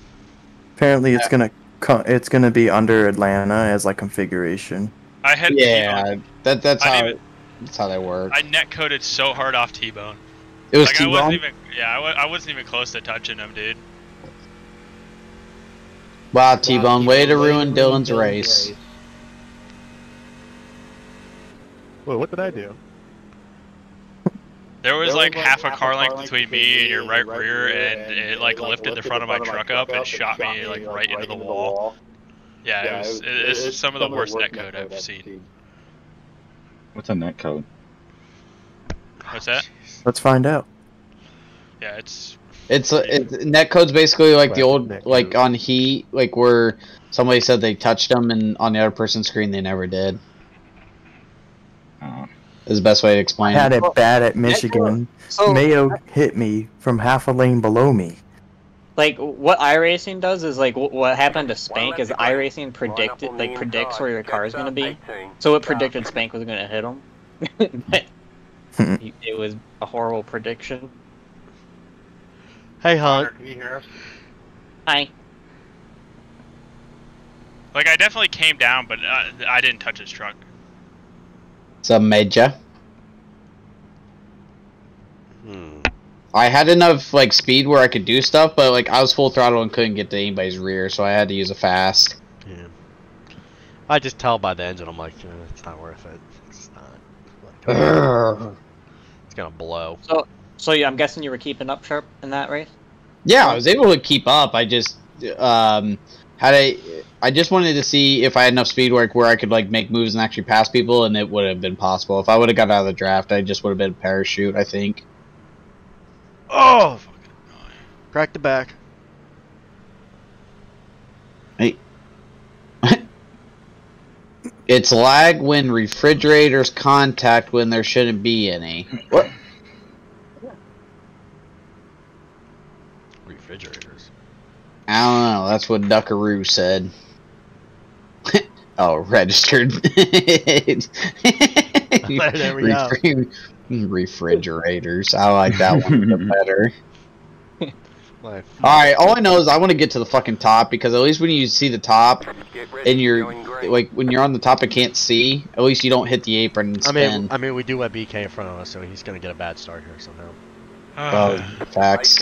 Apparently, it's gonna co- it's gonna be under Atlanta as like configuration. I had Yeah, that that's I how didn't that's how they work. I net coded so hard off T-Bone. It was Like I wasn't T-Bone. even. Yeah, I, wa- I wasn't even close to touching him, dude. Wow, T-Bone, way to ruin Dylan's race. Wait, what did I do? There was like half a car length between me and your right rear, and it like lifted the front of my truck up and shot me like right into the wall. Yeah, it was. It, it's some of the worst net code I've seen. What's a netcode? What's that? Let's find out. Yeah, it's. It's a, it, netcode's basically like the old like on Heat, like where somebody said they touched them and on the other person's screen they never did. Uh, Is the best way to explain. I explain had it. it bad at Michigan. So, Mayo hit me from half a lane below me. like, what iRacing does is, like, what happened to Spank is left to right. iRacing predicted, like, predicts where your car is going to be. So it predicted Spank was going to hit him. but he- it was a horrible prediction. Hey, Hunt. Connor, Can you hear us? Hi. Like I definitely came down, but uh, I didn't touch his truck. It's a major. Hmm. I had enough like speed where I could do stuff, but like I was full throttle and couldn't get to anybody's rear, so I had to use a fast. Yeah. I just tell by the engine, I'm like, eh, it's not worth it. It's not. Like, it's gonna blow. So yeah, I'm guessing you were keeping up sharp in that race? Yeah, I was able to keep up. I just um had a I just wanted to see if I had enough speed work where I could like make moves and actually pass people, and it would have been possible. If I would have got out of the draft, I just would have been parachute. I think. Oh! Crack the back. Hey. it's lag when refrigerators contact when there shouldn't be any. What? Refrigerators. I don't know. That's what Duckaroo said. oh, registered. there we go. Refrigerators. I like that one a bit better. Alright, all I know is I want to get to the fucking top because at least when you see the top Get ready. and you're like when you're on the top and can't see, at least you don't hit the apron and spin. I mean, I mean, we do have BK in front of us, so he's gonna get a bad start here somehow. oh, Race facts.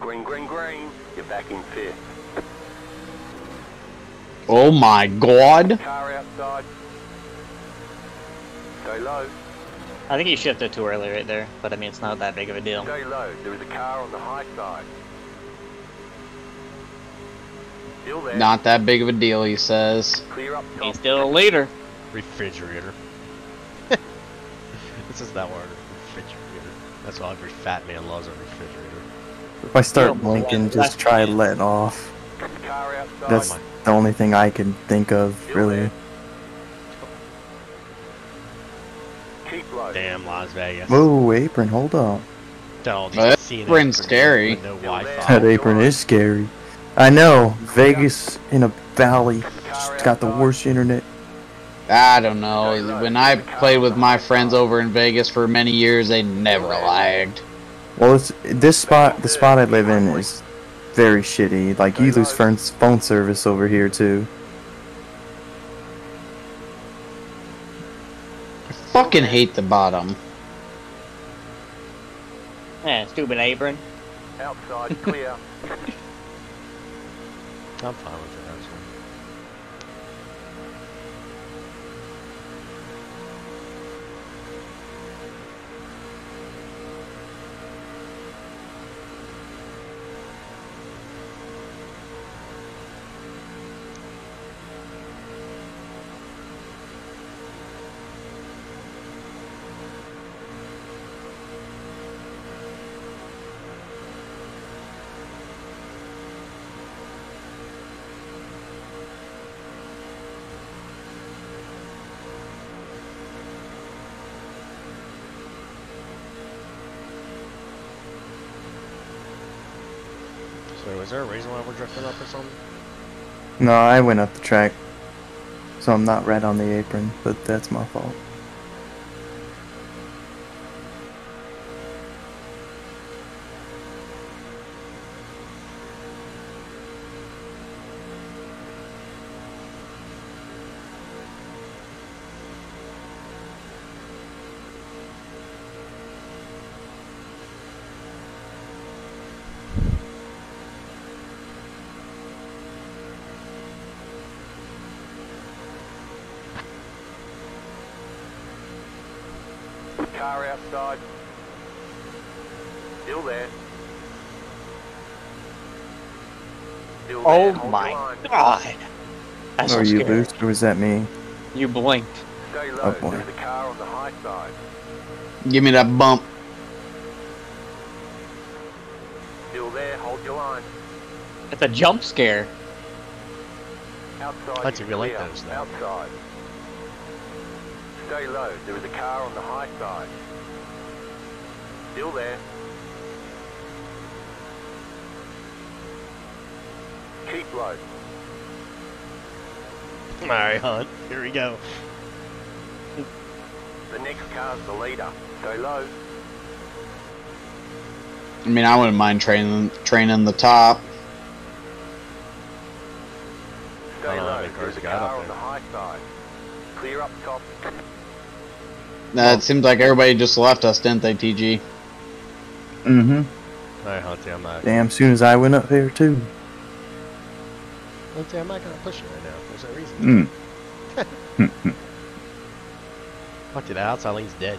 Green, green, green. You're back in fifth. Oh my god. Car outside. Stay low. I think he shifted too early right there, but I mean, it's not that big of a deal. Stay low. There is a car on the high side. Still there. Not that big of a deal, he says. Clear up top. He's still a leader. Refrigerator. this is that word. Refrigerator. That's why every fat man loves a refrigerator. If I start blinking, that's just try bad. letting off. Car outside. That's the only thing I can think of, Still really. there. Keep low. Damn Las Vegas. Whoa, apron, hold on. Don't That see apron's scary. No Wi-Fi. That apron is scary. I know, Vegas in a valley, just got the worst internet. I don't know. When I played with my friends over in Vegas for many years, they never lagged. Well, it's, this spot, the spot I live in is very shitty. Like, you lose phone, phone service over here, too. I fucking hate the bottom. Yeah, stupid apron. Outside clear. I'm fine with is there a reason why we're drifting up or something? No, I went up the track, so I'm not red on the apron, but that's my fault. You scary. lose, or was that me? You blinked. Stay low. Oh, boy. There's a car on the high side. Give me that bump. Still there. Hold your line. It's a jump scare. Outside. That's is a real like clear. those, though. Outside. Stay low. There is a car on the high side. Still there. Keep low. Alright, Hunt. Here we go. The next car's the leader. Go low. I mean, I wouldn't mind training training the top. Stay I don't know low. many cars There's a got up car on the high side. Clear up top. Uh, it seems like everybody just left us, didn't they, TG? Mm-hmm. Alright, Hunty, I'm not. Damn, soon as I went up there, too. Hunty, I'm not gonna push you right now. There's no reason. Mm. Hunty, the outside lane's dead.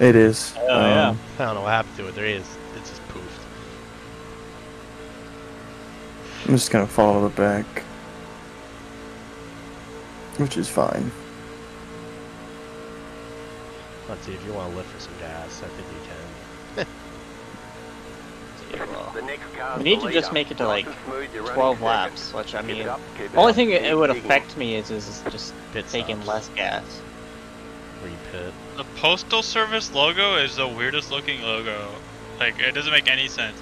It is. Oh, yeah. Um, I don't know what happened to it. There is. It's just poofed. I'm just gonna follow the back. Which is fine. Let's see, if you want to lift for some gas, I think you can. Yeah, well, The next car's We need to just make it to, like, and smooth, you're running 12 second. laps, which I mean, it up, keep it only thing it would affect me is, is just Pit taking stops. less gas. Repit. The postal service logo is the weirdest looking logo. Like it doesn't make any sense.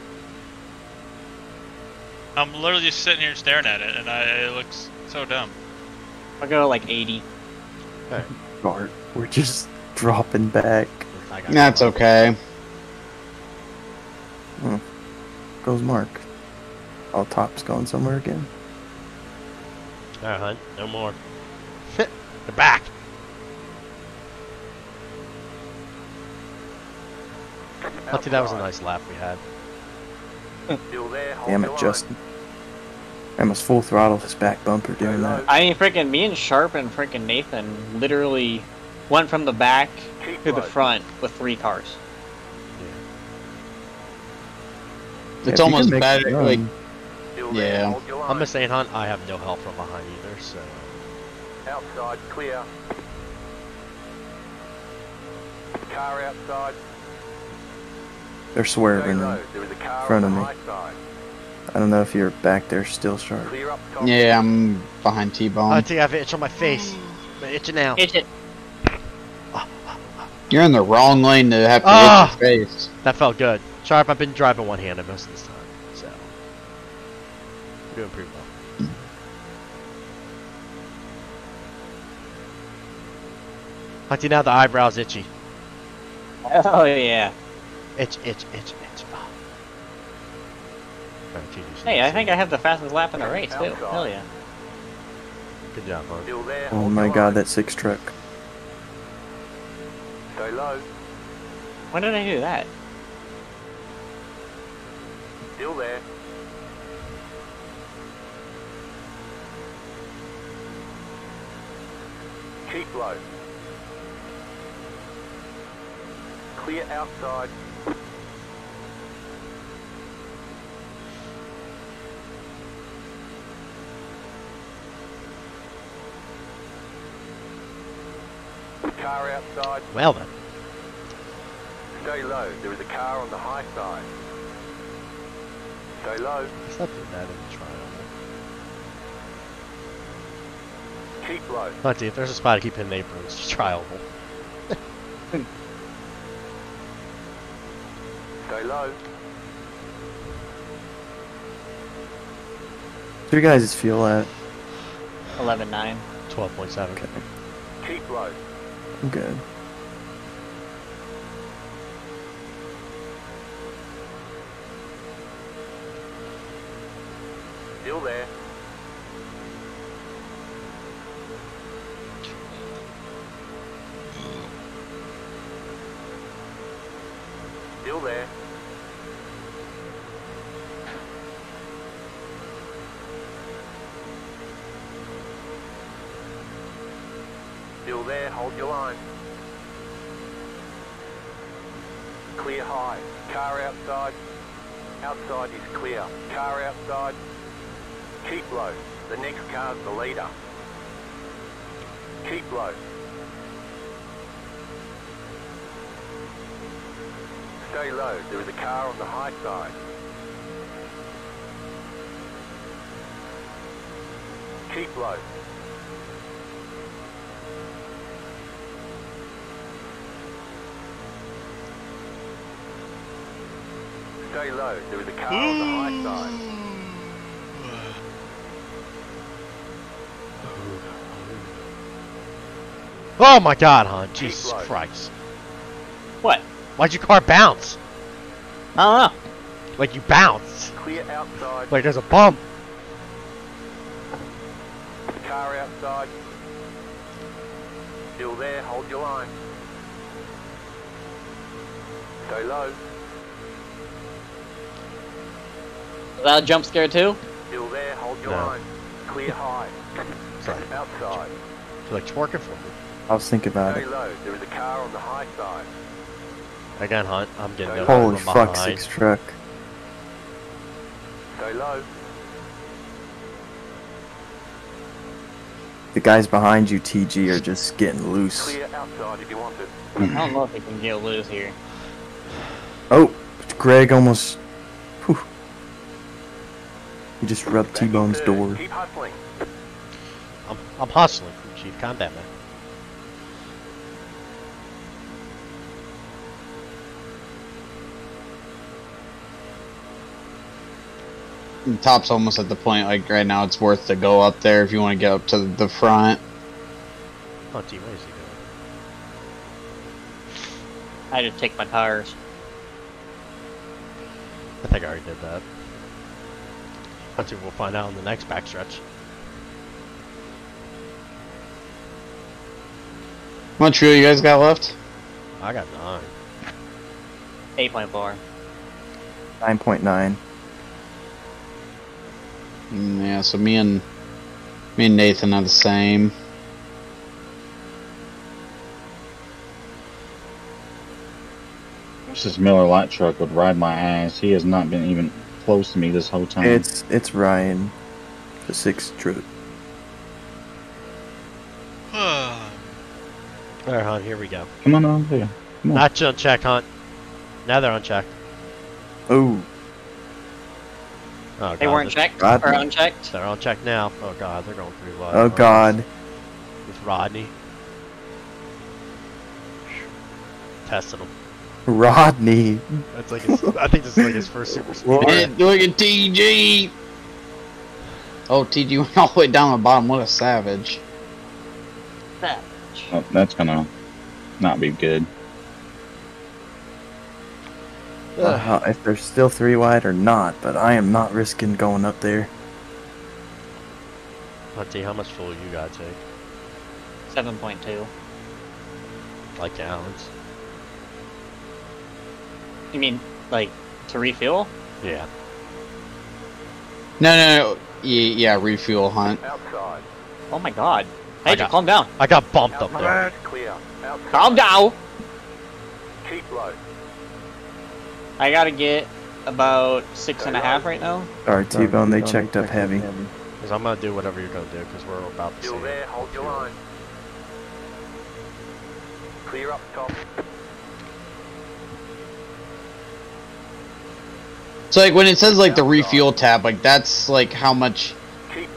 I'm literally just sitting here staring at it, and I, it looks so dumb. I'll go like 80. Bart, we're just dropping back. That's you. okay. Hmm. Goes Mark. All top's going somewhere again. Alright, Hunt. No more. They're back. Hunty, that was a nice lap we had. Still there, Damn it, line. Justin. I almost full throttle his back bumper doing that. I mean, freaking me and Sharp and freaking Nathan literally went from the back Keep to the front with three cars. It's if almost make better. the run, Like Yeah. hold your I'm line. just saying, Hunt, I have no help from behind either, so. Outside, clear. Car outside. they're swerving. low. There is a car front of me. I don't know if you're back there still sharp. Clear up top. yeah, I'm behind T-Bone. Hunty, I have an itch on my face. I'm itching now. Itch it. You're in the wrong lane to have to hit ah! your face. That felt good. Sharp, I've been driving one-handed most of this time, so. we're Doing pretty well. Hunty, now the eyebrow's itchy. Oh yeah. Itch, itch, itch, itch. Ah. Oh. Alright, GG, Hey, I think I have the fastest lap in the race too. Hell yeah. Good job, Hunt. Oh my god, that six truck. Stay low. When did I do that? Still there. Keep low. Clear outside. Car outside. Well then. Stay low. There is a car on the high side. Stay low. It's not too bad in the trial. Keep low. Oh, Hunty, if there's a spot to keep hitting aprons, it's trialable. Stay low. So your guys' feel at? 11.9. 12.7. Okay, Keep low. I'm good. Still there. The next car's the leader. Keep low. Stay low. There is a car on the high side. Keep low. Stay low. There is a car on the high side. Hmm. Oh my god, hon. Jesus low. Christ. What? Why'd your car bounce? I don't know. Like you bounced. Clear outside. Like there's a bump. Car outside. Still there, hold your line. Stay low. Was that a jump scare too? Still there, hold your No. line. Clear high. Sorry. Outside. You're like twerking for me. I was thinking about Stay it. low. There is a car on the high side. Again, Hunt. I'm getting no Holy help Holy fuck, behind. six truck. Stay low. The guys behind you, TG, are just getting loose. Clear outside if you want it. I don't know if we can get loose here. Oh, Greg almost. Whew. He just rubbed T-Bone's door. Keep hustling. I'm, I'm hustling, crew chief. Calm down, man. Top's almost at the point like right now it's worth to go up there if you want to get up to the front. Hunty, what is he going? I just take my tires. I think I already did that. I think we'll find out in the next backstretch. How much fuel you guys got left? I got nine. 8.4. 9.9. Mm, Yeah, so me and me and Nathan are the same. This Miller Lite truck would ride my ass. He has not been even close to me this whole time. It's it's Ryan, the sixth trip. Alright, Hunt, here we go. Come on on here. Come on. Not on check, Hunt. Now they're on check. Oh, Oh, They God, weren't they're- checked God. or unchecked. They're on check now. Oh god, they're going through uh, oh God. With Rodney. Testing him. Rodney. That's like his, I think this is like his first super speed. And look at TG! Oh, TG went all the way down the bottom. What a savage. That. Oh, that's gonna not be good. Uh, if they're still three wide or not, but I am not risking going up there. Hunty, how much fuel you gotta 7.2. Like gallons? You mean, like, to refuel? Yeah. No, no, no. Yeah, yeah refuel hunt. Outside. Oh my god. I Hey, got- calm down. I got bumped up there. Outside clear. Outside. Calm down! Keep low. I gotta get about six and a half right now. Alright, T-Bone, they checked up heavy. Because I'm gonna do whatever you're gonna do, because we're about to see. Still there. Hold your line. Clear up top. So like when it says like the refuel tab, like that's like how much,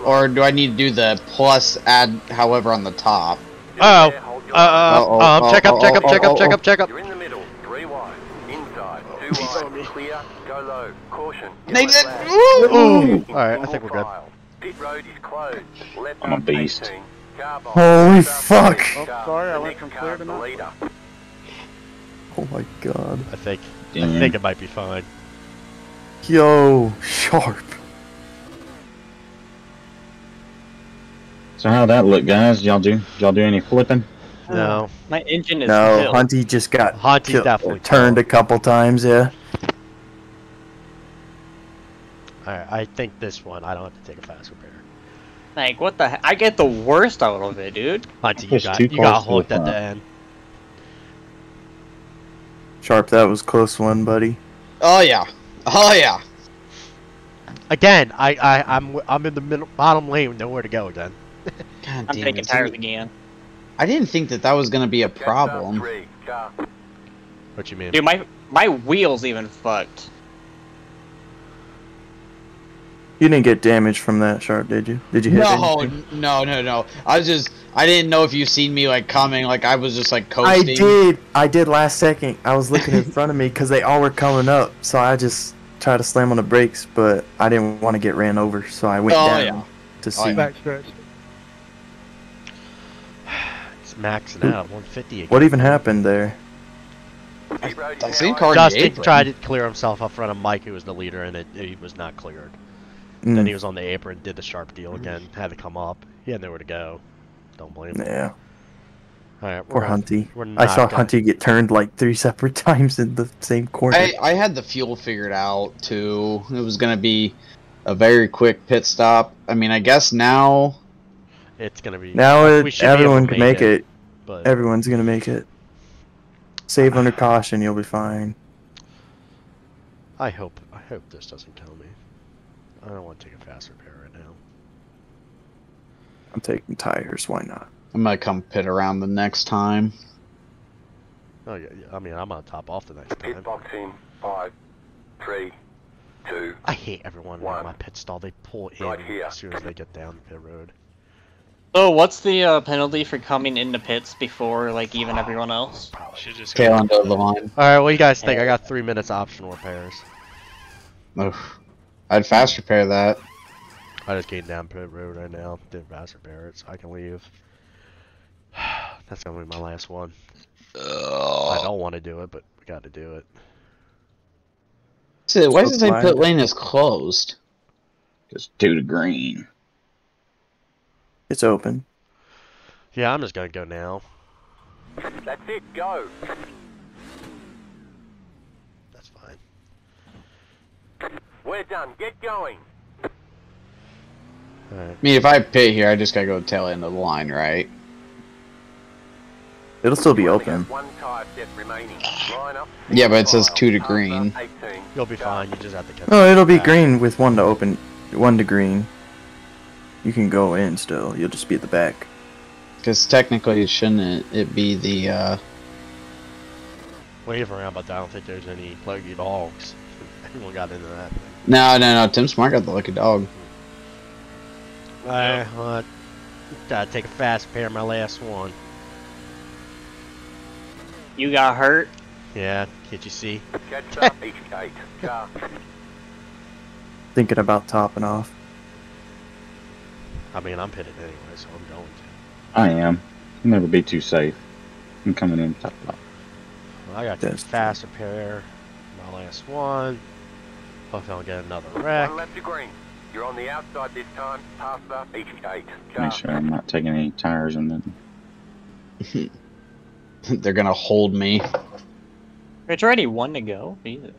or do I need to do the plus add however on the top? Still Oh, there, hold your Uh, line. uh, Uh-oh, um, check up, check up, uh-oh, check up, check uh-oh. up, check up. You're in the middle. Three wide. Inside. Two wide. Clear. Go low. Caution. Nathan, Yellow flag. Ooh! In Alright, I think we're good. Pit road is closed. Left I'm a beast. 18. Holy fuck. Oh, sorry, I The went from clear to not. leader. Oh my God. I think, I think it might be fine. Yo, sharp. So how that look, guys? Y'all do y'all do any flipping? No. My engine is No, filled. Hunty just got Hunty's kill- definitely turned a couple times. Yeah. Alright, I think this one, I don't have to take a fast repair. Like, what the heck? I get the worst out of it, dude. Hunty, you got, you got close to the hooked at the end. Sharp, that was close one, buddy. Oh yeah, oh yeah. Again, I, I, I'm, I'm in the middle, bottom lane, with nowhere to go again. God I'm taking it. tires again. I didn't think that that was gonna be a problem. What you mean? Dude, my my wheels even fucked. You didn't get damage from that sharp, did you? Did you hit No, anything? no, no, no. I was just, I didn't know if you seen me like coming. Like I was just like coasting. I did. I did last second. I was looking in front of me because they all were coming up, so I just tried to slam on the brakes, but I didn't want to get ran over, so I went Oh, down yeah. to oh, see. Oh, yeah. Backstretch. It's maxing out 150 again. What even happened there? Pit road is I seen open. car- Justin apron. tried to clear himself up front of Mike, who was the leader, and it, it was not cleared. Mm, Then he was on the apron, did the sharp deal again, had to come up. He had nowhere to go. Don't blame him. yeah, Alright, poor we're, Hunty. I saw gonna- Hunty get turned like three separate times in the same corner. I, I had the fuel figured out too. It was gonna be a very quick pit stop. I mean, I guess now. It's gonna be now it, should be able to everyone can make it. but Everyone's gonna make it. Save under caution, you'll be fine. I hope I hope this doesn't kill me. I don't want to take a fast repair right now. I'm taking tires. Why not? I'm gonna come pit around the next time. Oh yeah, yeah, I mean I'm on top off the next Pit time. box in. Five. Three. Two. I hate everyone One. around my pit stall. They pull in Right here. as soon as they get down the pit road. Oh, what's the uh, penalty for coming into pits before like even everyone else? Should just Tail go. end the line. All right, what do you guys think? I got three minutes optional repairs. Oof. I'd fast repair that. I just came down pit road right now. Did fast repair it, so I can leave. That's gonna be my last one. I don't want to do it, but we got to do it. So why does it say pit lane is closed? Just two to green. It's open. Yeah, I'm just gonna go now. That's it, go. That's fine. We're done, get going. Alright. I mean, if I pit here, I just gotta go tail end of the line, right? It'll still be open. One tire set remaining. Line up. Yeah, but it says two to green. 18, You'll be fine. You just have to catch. No, it'll be back. green with one to open, one to green. You can go in still. You'll just be at the back. Because technically, shouldn't it, it be the, uh... Wave around, but I don't think there's any lucky dogs. Everyone got into that. Thing. No, no, no, Tim Smart got the lucky dog. Uh, I well, gotta take a fast pair. My last one. You got hurt. Yeah, can't you see? Catch up, each gate. Car. Thinking about topping off. I mean, I'm pitted anyway, so I'm going to. I am. Never be too safe. I'm coming in top top. Well, I got to That's true. fast pair. My last one. Hopefully, I'll get another wreck. One left to green. You're on the outside this time. Pass up each gate. Car. Make sure I'm not taking any tires and then They're gonna hold me. It's already one to go. Jesus.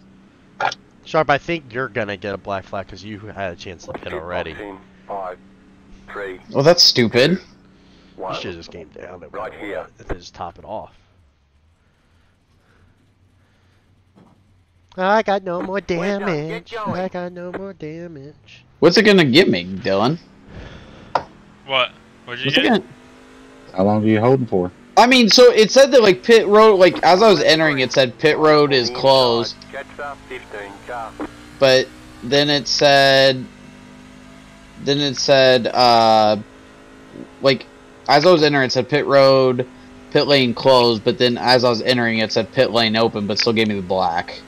Sharp, I think you're gonna get a black flag because you had a chance to pit already. boxing. Five, three, Well, that's stupid. You one. should just came down and Right here. and just top it off. I got no more We're done. Get damage. I got no more damage. What's it gonna give me, Dylan? What? What'd you What's it get? gonna... how long are you holding for? I mean, so it said that, like, pit road, like, as I was entering, it said pit road is closed, Catch up, 15. Car. but then it said, then it said, uh, like, as I was entering, it said pit road, pit lane closed, but then as I was entering, it said pit lane open, but still gave me the black.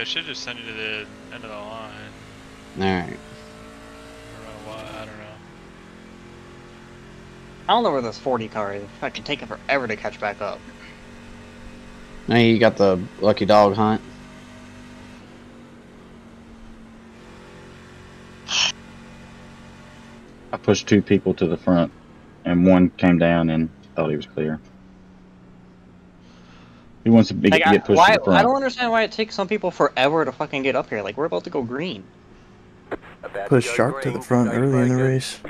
They should just send you to the end of the line. Alright. I don't know. I don't know. I don't know where this 40 car is. I can take it forever to catch back up. Now you got the lucky dog hunt. I pushed two people to the front, and one came down and thought he was clear. He wants to be, Like, I, get pushed why, to the front. I don't understand why it takes some people forever to fucking get up here. Like, we're about to go green. Push go Sharp to the front early in the race.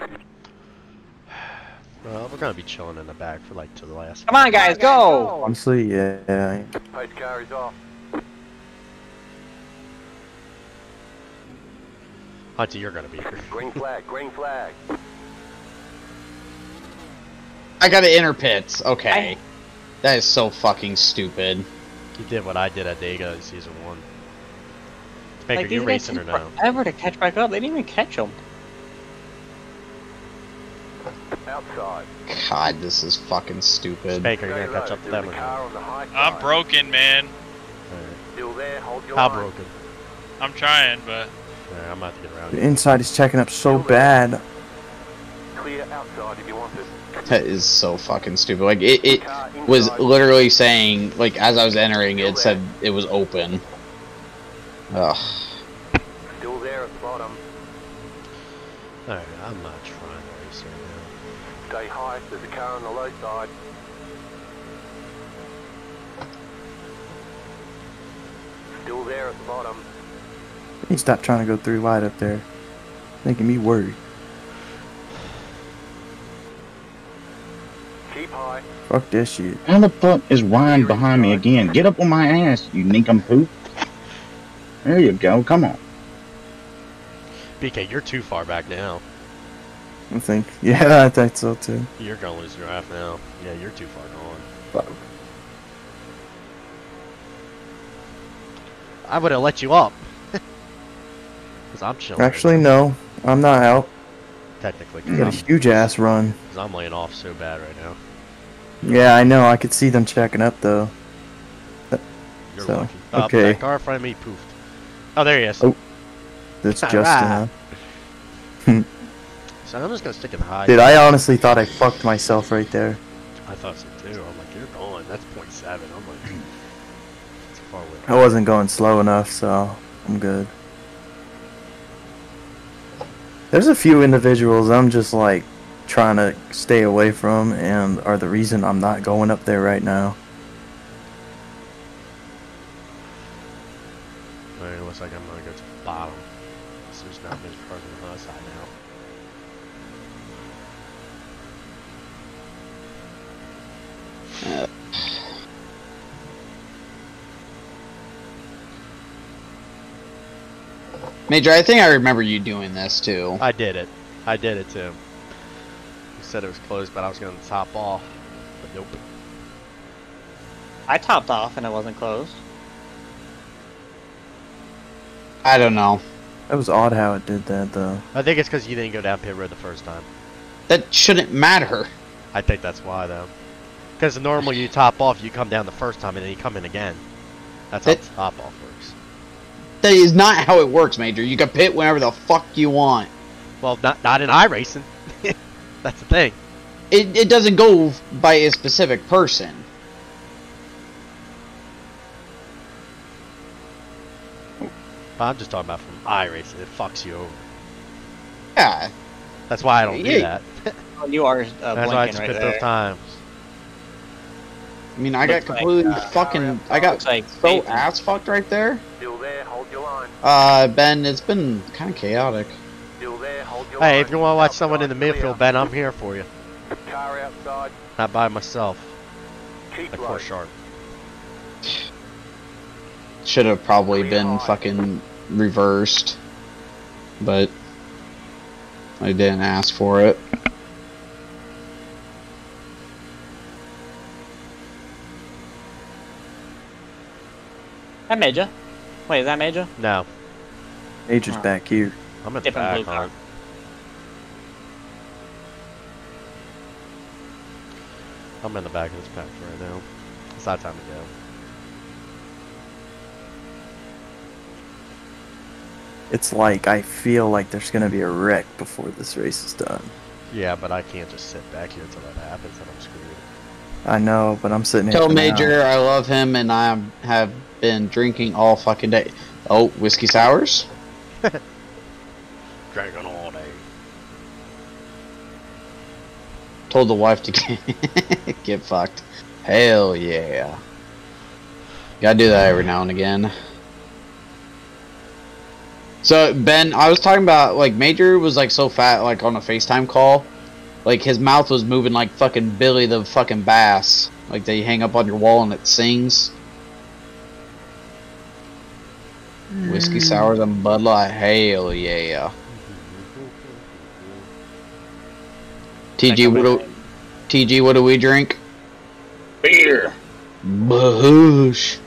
Well, we're gonna be chilling in the back for like to the last. Come on, guys, go! Honestly, yeah. Post car is off. Hunty, you're gonna be here. Green flag, green flag. I got to enter pits. Okay. That is so fucking stupid. You did what I did at Dega in season one. Baker, Like, these you guys racing or no? forever to catch back up. They didn't even catch them. Outside. God, this is fucking stupid. Baker, you're Stay gonna catch up to them or car no? on the high I'm broken, man. Alright. Still there, hold your How line. broken? I'm trying, but Alright, I'm about to get around. The inside is checking up so bad. Clear outside if you want it. That is so fucking stupid. Like it, it was literally saying like as I was entering, it said it was open. Ugh. Still there at the bottom. Alright, I'm not trying to race right now. Stay high. There's a car on the low side. Still there at the bottom. He stopped trying to go through wide up there. Making me worried. Fuck this shit. How the fuck is Ryan behind me again? Get up on my ass, you nincompoop. There you go. Come on. BK, you're too far back now. I think. Yeah, I think so too. You're gonna lose your half now. Yeah, you're too far gone. Fuck. I would have let you up. Cause I'm chilling. Actually, no. I'm not out. technically, You got a huge ass run. I'm, I'm laying off so bad right now. Yeah, I know. I could see them checking up though. You're So, lucky. Uh, okay. That car in front of me poofed. Oh, there he is. Oh. That's Justin. Alright. huh? So I'm just gonna stick in high. Dude, I honestly thought I fucked myself right there. I thought so too. I'm like, you're on. That's 0.7. I'm like, it's far away. I wasn't going slow enough, so I'm good. There's a few individuals I'm just like trying to stay away from and are the reason I'm not going up there right now. Alright, it looks like I'm gonna go to the bottom. So there's not much further on the other side now. Major, I think I remember you doing this too. I did it. I did it too. You said it was closed, but I was going to top off. But nope. I topped off and it wasn't closed. I don't know. That was odd how it did that though. I think it's because you didn't go down pit road the first time. That shouldn't matter. I think that's why though. Because normally you top off, you come down the first time, and then you come in again. That's how It- top off works. That is not how it works, Major. You can pit whenever the fuck you want. Well, not not in iRacing. that's the thing. It, it doesn't go by a specific person. But I'm just talking about from iRacing. It fucks you over. Yeah. That's why I don't do that. Oh, you are uh, That's why I blinking right spit there. times. I mean, I got Looks like, completely uh, fucking. I got like so ass fucked right there. Still there, hold your line. Uh, Ben, it's been kind of chaotic. Hey, if you want to watch someone in the Outside, midfield, Ben, I'm here for you. Car outside, Not by myself. keep Like low. poor shark. Should have probably been fucking reversed, but I didn't ask for it. That Major. Wait, is that Major? No, Major's Huh. back here. I'm at the back. blue car. Hunt. I'm in the back of this pack right now. It's not time to go. It's like I feel like there's gonna be a wreck before this race is done. Yeah, but I can't just sit back here until that happens, and I'm screwed. I know, but I'm sitting here. Tell for now. Major I love him and I have been drinking all fucking day. Oh, whiskey sours? Dragon all day. Told the wife to get, get fucked. Hell yeah. Gotta do that every now and again. So Ben, I was talking about like Major was like so fat like on a FaceTime call. Like his mouth was moving like fucking Billy the fucking bass. Like they hang up on your wall and it sings. Whiskey hmm. sours and Bud Light, hell yeah. TG, what do, TG, what do we drink? Beer. Bahoosh.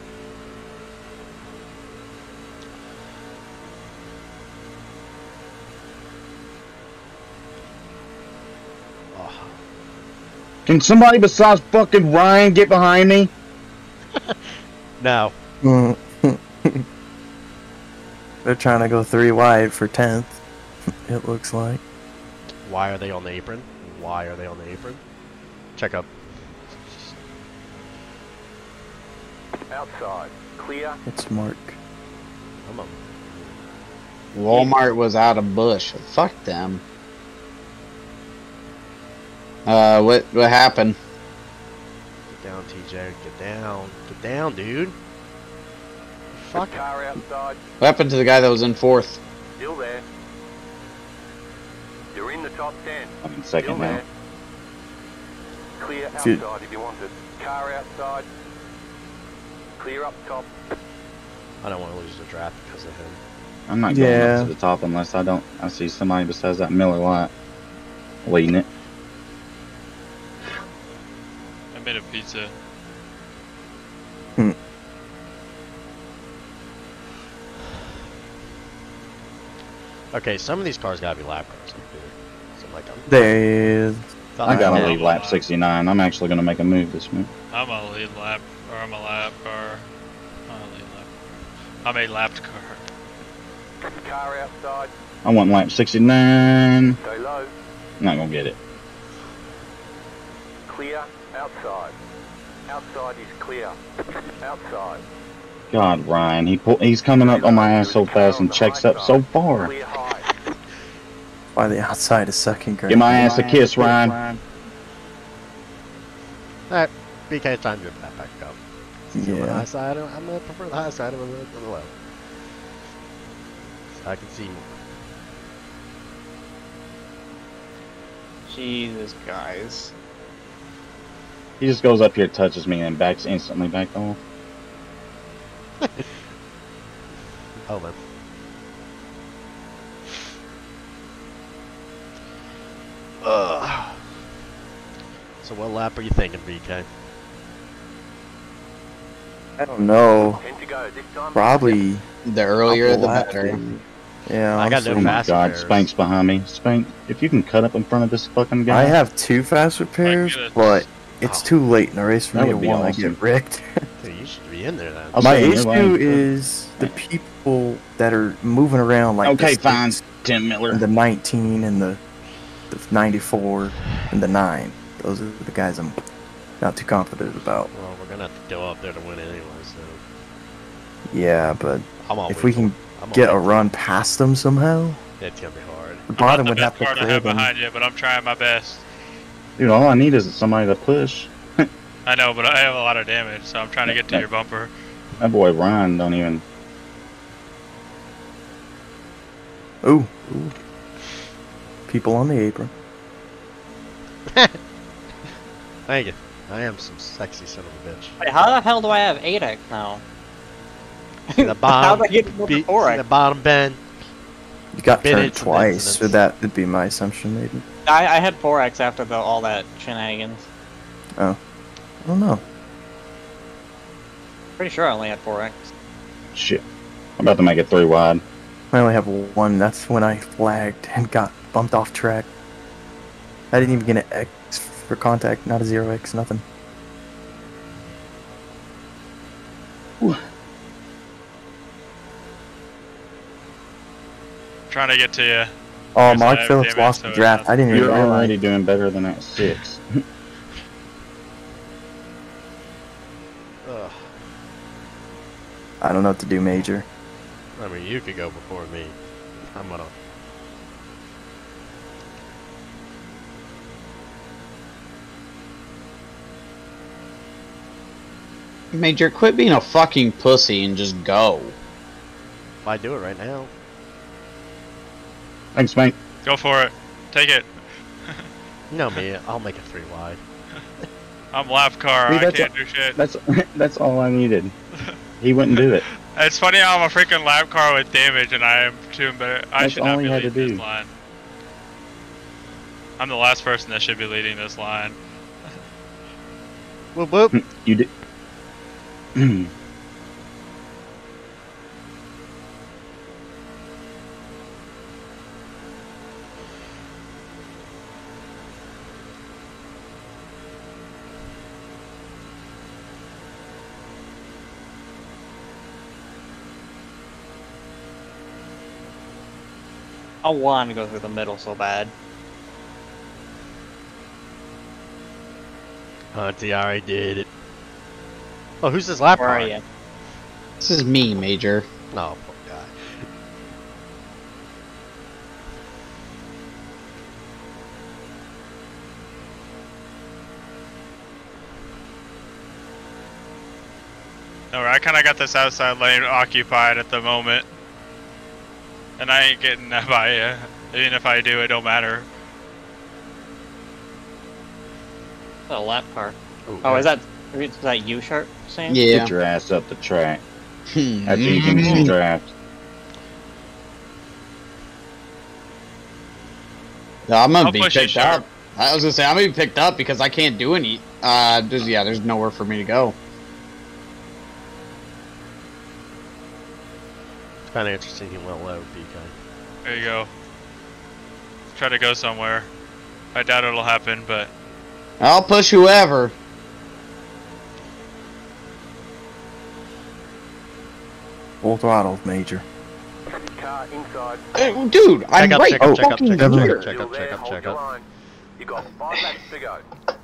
Can somebody besides fucking Ryan get behind me? No. They're trying to go three wide for tenth. It looks like. Why are they on the apron? Why are they on the apron? Check up. Outside, clear. It's Mark. I'm a Walmart was out of Busch. Fuck them. Uh, what what happened? Get down, TJ. Get down. Get down, dude. Fuck. Car outside, What happened to the guy that was in fourth? still there. You're in the top ten. I'm in Still second now. there. Clear If you- outside if you want it. Car outside. Clear up top. I don't want to lose the draft because of him. I'm not going Yeah. up to the top unless I don't. I see somebody besides that Miller Lite leading it. I made a pizza. Hmm. Okay, some of these cars gotta be lap cars. Like, so like, I'm, They thought I gotta had- leave lap 69. I'm actually gonna make a move this week. I'm a lead lap, or I'm a lap car. I'm a lead lap. I'm a lapped car. Car outside. I want lap 69. Stay low. Not gonna get it. Clear outside. Outside is clear. Outside. God, Ryan, he pull, he's coming up on my ass so fast and checks up so far. Clear high. Why the outside is sucking great. Give my ass a kiss, Ryan. Alright, BK, time to that back up. The Yeah. high side, I'm gonna prefer the high side over the, the low. So I can see more. Jesus, guys. He just goes up here, touches me, and backs instantly back off. Oh man. Ugh. So what lap are you thinking, BK? I don't know. Ten to go. This time. The earlier the laps, better. Yeah. I got no Oh my fast god, repairs. Spank's behind me. Spank, if you can cut up in front of this fucking guy. I have two fast repairs, but it's Oh. too late in the race for That me to would be want to get wrecked. Dude, you should be in there then. My say, issue is the people that are moving around like okay, fine, six Tim Miller. The 19 and the, the 94 and the 9. Those are the guys I'm not too confident about. Well, we're gonna have to go up there to win anyway, so Yeah, but I'm if we can I'm get a on run past them somehow, it's gonna be hard. the I'm bottom not would the have best to car to clear have behind you, but I'm trying my best. Dude, all I need is somebody to push. I know, but I have a lot of damage, so I'm trying to get to your bumper. That boy Ryan don't even. Ooh, ooh. People on the apron. Thank you. I am some sexy son of a bitch. Wait, how the hell do I have 8x now? See the How bottom, did I get more be- than 4x? the bottom bend. You got turned twice, so that would be my assumption, maybe. I, I had 4x after the, all that shenanigans. Oh. I don't know. Pretty sure I only had 4x. Shit. I'm about to make it three wide. I only have one. That's when I flagged and got bumped off track. I didn't even get an X for contact, not a zero X, nothing. trying to get to you. Oh, Yes, Mark have Phillips lost so the draft. not- I didn't even You're realize. already doing better than that six. Ugh. I don't know what to do, Major. I mean, you could go before me. I'm gonna. Major, quit being a fucking pussy and just go. If I do it right now, Thanks, mate. Go for it. Take it. no, know me. I'll make it three wide. I'm lap car. See, I that's can't do shit. That's that's all I needed. He wouldn't do it. It's funny how I'm a freaking lap car with damage and I am doing better. I That's should not be to leading this line. I'm the last person that should be leading this line. Whoop whoop. You did. I want to go through the middle so bad. Uh, Hunty already did it. Oh, who's this lap Where car? are you? This is me, Major. No, poor guy. No, I kind of got this outside lane occupied at the moment. And I ain't getting that by you. Even if I do, it don't matter. A lap car. Ooh, Oh, is that is that you, Sharp? Sam? Yeah. Get your ass up the track Hmm. after you finish the draft. No, I'm gonna I'll be push you, picked up. I was gonna say I'm gonna be picked up because I can't do any. Uh, there's, yeah, there's nowhere for me to go. It's kind of interesting he went low, BK. There you go. Try to go somewhere. I doubt it'll happen, but I'll push whoever. Full throttle, Major. Car inside. Uh, dude, I'm Check up, right check up, check up, fucking check up, here. check up, check up, check up, check up. You got five laps to go.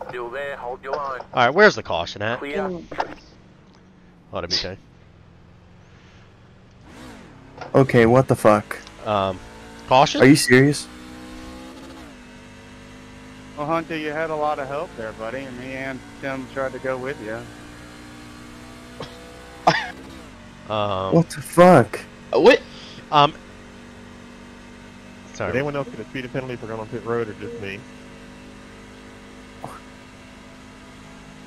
Still there, hold your line. All right, where's the caution at? Clear. Hold on, BK. Okay, what the fuck? Um, caution. Are you serious? Well, Hunter, you had a lot of help there, buddy, and me and Tim tried to go with you. Um, What the fuck? Uh, What? um. Did Sorry. anyone else get a speeding penalty for going on pit road or just me?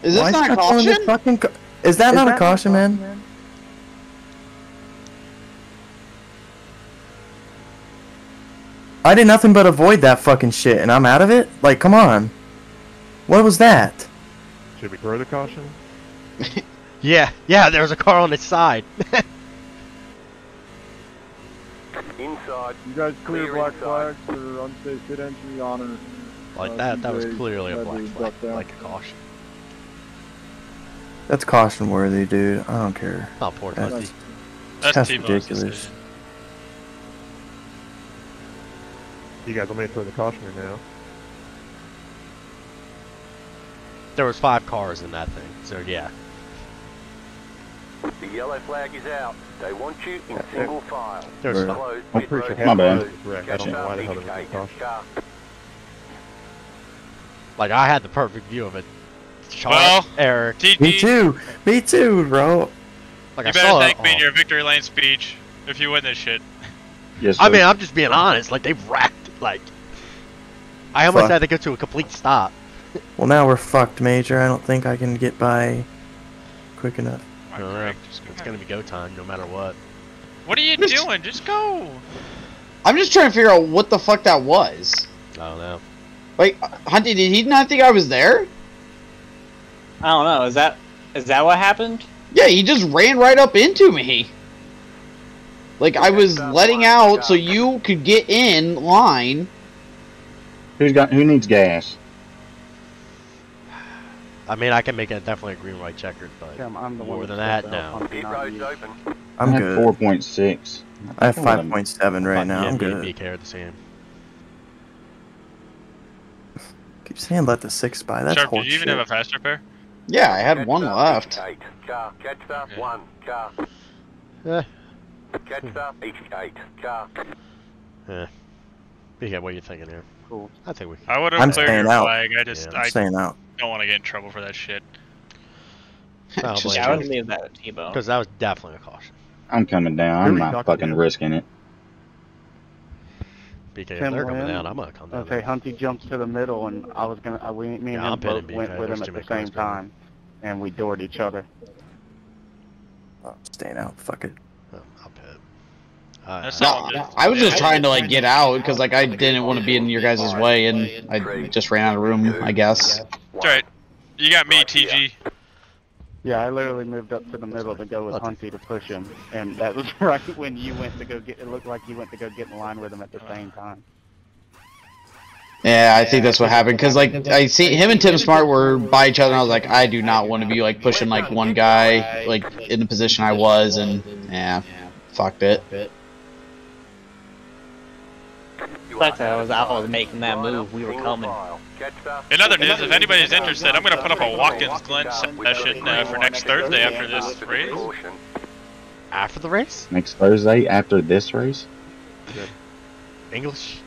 Is this Why not not throwing caution? fucking ca- Is that not a caution, man? I did nothing but avoid that fucking shit, and I'm out of it. Like, come on. What was that? Should we throw the caution? Yeah, yeah. there was a car on its side. Inside. You guys clear Clear black inside. flags for unsafe pit entry honor. like Uh, that. That was clearly a black to flag, like a caution. That's caution worthy, dude. I don't care. Oh, poor That's- Dusty. That's, That's T-Bone's ridiculous. You guys want me to throw the caution or now? There was five cars in that thing, so yeah. The yellow flag is out. They want you in single file. There's Right. some- Close I'm pit pretty sure half My bad. road wrecked. I don't know up, why the hell there was indicate no caution. car. like I had the perfect view of it. Sharp, Well, Eric. TG, Me too. Me too, bro. Like you I better saw thank it. me in your victory lane speech if you win this shit. Yes, I mean, I'm just being honest. Like they've racked. Like I almost Fuck. had to go to a complete stop. Well, now we're fucked, Major. I don't think I can get by quick enough. I don't know. It's gonna be go time no matter what. What are you doing? Just go. I'm just trying to figure out what the fuck that was. I don't know. Like, uh, Hunty, did he not think I was there? I don't know. Is that is that what happened? Yeah, he just ran right up into me. Like, I was letting out so you could get in line. Who's got? Who needs gas? I mean, I can make it definitely a green white checkered, but Tim, I'm the more one than that that, no. Hunter, road's open. I'm I have good. Four point six. I have 5.7 right now. yeah, I'm good. BK are the same. Keep saying let the six by. That's Sharp, did you even horseshit. have a fast repair? Yeah, I had Catch one up, left. Eight. Car. Catch up. Okay. One. Car. Eh, Catch up. Eight. Eight. Car. BK, what are you thinking here? Cool. I think we. I would have cleared your out. flag. I just Yeah, I I'm staying out. Don't want to get in trouble for that shit. I'll Just blame Yeah, I you. would leave that at T-Bone. Because that was definitely a caution. I'm coming down. I'm not fucking to? risking it. BK, if Tim they're coming down, I'm gonna come down. Okay, there. Hunty jumps to the middle, and I was gonna. Uh, we, me and Yeah, him both pitting went with There's him at the same time, and we doored each other. I'm staying out. Fuck it. I'll. Uh, That's I- not- No, I was just trying to like get out because like I didn't want to be in your guys' way, and I just ran out of room. I guess. It's alright. You got me, TG. Yeah, I literally moved up to the middle to go with Okay. Hunty to push him, and that was right when you went to go get. It looked like you went to go get in line with him at the same time. Yeah, I think that's what happened because like I see him and Tim Smart were by each other, and I was like, I do not want to be like pushing like one guy like in the position I was, and yeah, fucked it. Like I was, I was making that move. We were coming. In other news, if anybody's interested, I'm gonna put up a Watkins Glen session uh, for next Thursday after this race. After the race? Next Thursday after this race. English?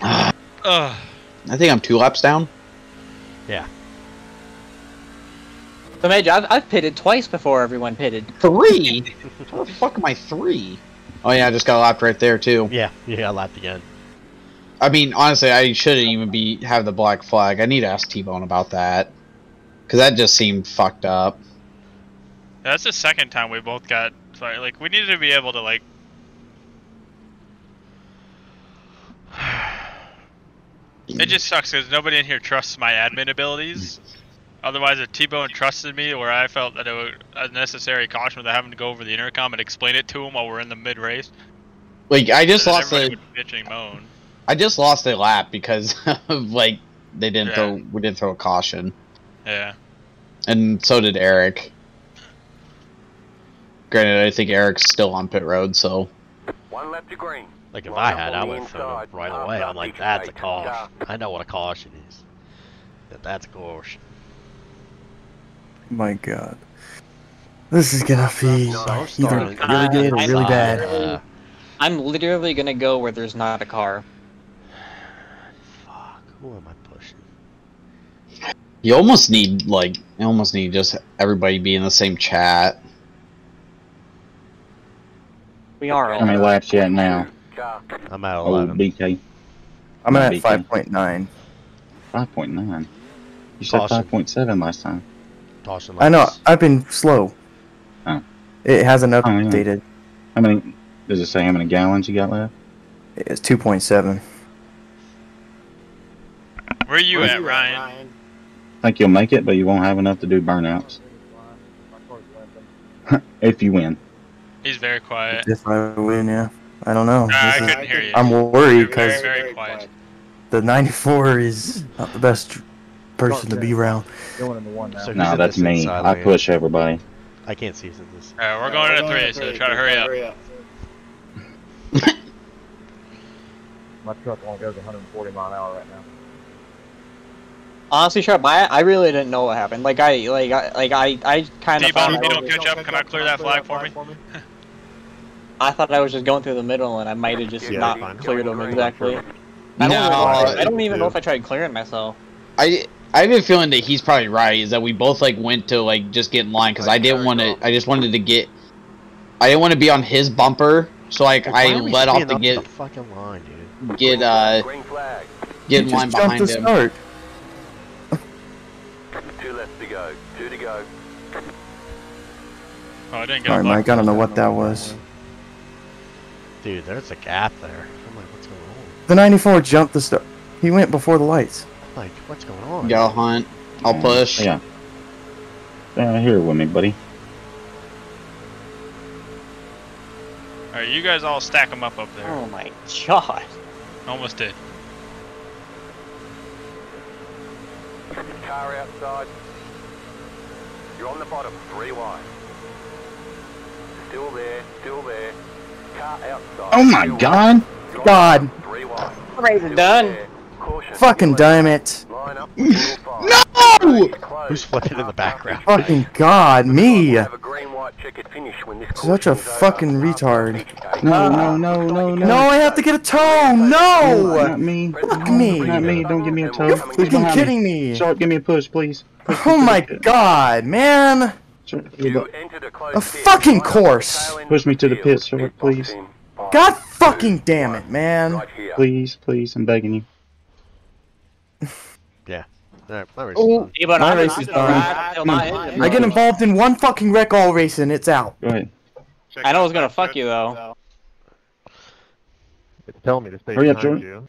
Ugh. I think I'm two laps down. Yeah. So Major, I've, I've pitted twice before everyone pitted. Three? How the fuck am I three? Oh yeah, I just got lapped right there too. Yeah, you got lapped again. I mean, honestly, I shouldn't even be have the black flag. I need to ask T-Bone about that because that just seemed fucked up. That's the second time we both got sorry, like we needed to be able to like It just sucks because nobody in here trusts my admin abilities. Otherwise, if T-Bone trusted me, where I felt that it was a necessary caution without having to go over the intercom and explain it to him while we're in the mid-race, Like I just lost everybody a, would moan. I just lost a lap because of like they didn't Yeah. throw we didn't throw a caution, Yeah. and so did Eric. Granted, I think Eric's still on pit road, so One lap to green. Like if Line I had, I would have thrown inside. him right away. I'm like, that's a caution. I know what a caution is. That that's a caution. My God. This is gonna be So either really good or really I- bad. Uh, I'm literally gonna go where there's not a car. fuck. Who am I pushing? You almost need like you almost need just everybody be in the same chat. We are How all. many laps you at now? I'm at Oh, 11. BK. I'm at BK. 5.9. 5.9. You said 5.7 last time. Caution I know. lights. I've been slow. Oh. It hasn't oh, yeah. updated. How many? Does it say how many gallons you got left? It's 2.7. Where are you at, Ryan? I think you'll make it, but you won't have enough to do burnouts. if you win. He's very quiet. If I win, yeah. I don't know. Nah, I couldn't hear you. I'm worried because very, very quiet. the 94 is not the best person to be around. Going into one now. So No, in that's me. I lane? push everybody. I can't see who's in this. Alright, we're going into three, so try to hurry up. My truck only goes 140 mile an hour right now. Honestly, Sharp, I, I really didn't know what happened. Like I like I like I I kind of T-Bone, if you I, don't catch up, can I clear that flag for me? I thought I was just going through the middle and I might have just Yeah, not fine. cleared them exactly. I No, don't, even know, I don't even know if I tried clearing myself. I I have a feeling that he's probably right. Is that we both like went to like just get in line because I didn't want to. I just wanted to get. I didn't want to be on his bumper, so like Why I are we let off speeding to up get the fucking line, dude. get uh Green flag. get in line just jumped behind the him. start. Two left to go. Two to go. Oh, I didn't get Sorry, a Mike. I don't know what that was. Dude, there's a gap there. I'm like, what's going on? The 94 jumped the start. He went before the lights. Like, what's going on? Go hunt. I'll push. Yeah. Down here with me, buddy. Alright, you guys all stack them up up there. Oh my god. Almost did. Car outside. You're on the bottom, three wide. Still there, still there. Car outside. Oh my god! You're God. Three wide. Raise Still done. there. Caution. Fucking damn it. Line up. Still five. No! Who's flipping in the background? Fucking God, me. We'll have a green white checkered finish when this Such a caution's over. fucking retard. No, no, no, no, no. No, I have to get a toe. Not No. me. Fuck me. Not me. Don't give me a toe. You're Who's fucking behind kidding me. Sharp, give me a push, please. Push me Oh to my the pit. God, man. Sharp, You entered a closed A pit. fucking Line up course. tail end Push me to the field. pit, Sharp, Pit box please. in. Five, God three, fucking damn it, one. man. Right here. Please, please, I'm begging you. Alright, my race Oh. is Yeah, My I'm race is done. ride till my engine I get involved in one fucking wreck all racing, it's out. Go ahead. I know it's gonna fuck you though. It's telling me to stay Hurry up, behind Jordan. you.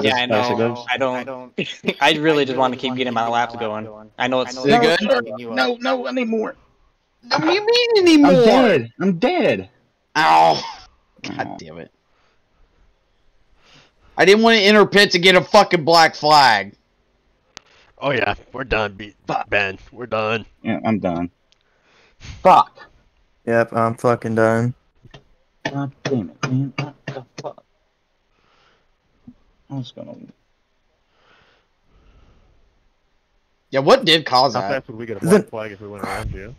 Yeah, I As fast as it know. I don't. I really just want to keep getting my laps going. I know it's. Is it good? No, no, I need. What do you mean anymore? I'm dead. I'm dead. Ow! God damn it! I didn't want to enter pit to get a fucking black flag. Oh yeah, we're done, Be- Ben. We're done. Yeah, I'm done. Fuck. Yep, I'm fucking done. God damn it, man. What the fuck? I was gonna. Yeah, what did cause How that? fast would we get a Is black flag if we went around you?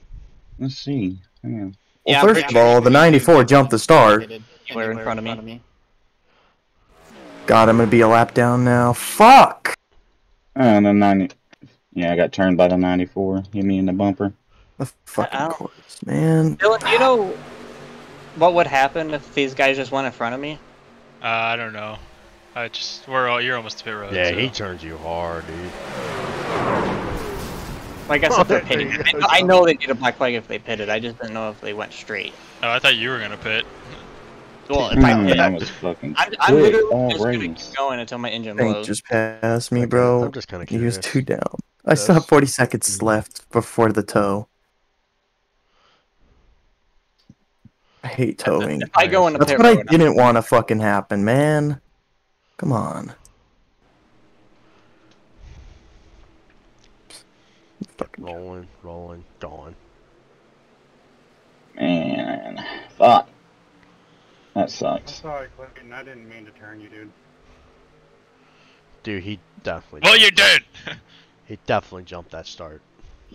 Let's see. Hang on. Well, Yeah, I'm first pretty of all, the 94 jumped the start. Anywhere in front of me. God, I'm gonna be a lap down now. Fuck! Oh, the 90. Yeah, I got turned by the 94. Hit me in the bumper. The fucking course, man. Dylan, do you know what would happen if these guys just went in front of me? Uh, I don't know. I just we're all, you're almost to pit road. Yeah, so. he turns you hard, dude. Like I said, they're pitting. I know, they need a black flag if they pitted. I just didn't know if they went straight. Oh, I thought you were gonna pit. Well, if I pit, that I'm, was fucking I'm quick literally just gonna keep going until my engine Tank blows. just passed me, bro. I'm just kind of He was two down. I still have 40 seconds left before the tow. I hate towing. If I go in the That's pit what I didn't want to fucking happen, man. Come on. Fucking Rolling, rolling, gone. Man. Fuck. That sucks. sorry, Clinton. I didn't mean to turn you, dude. Dude, he definitely. Well, you did. He definitely jumped that start.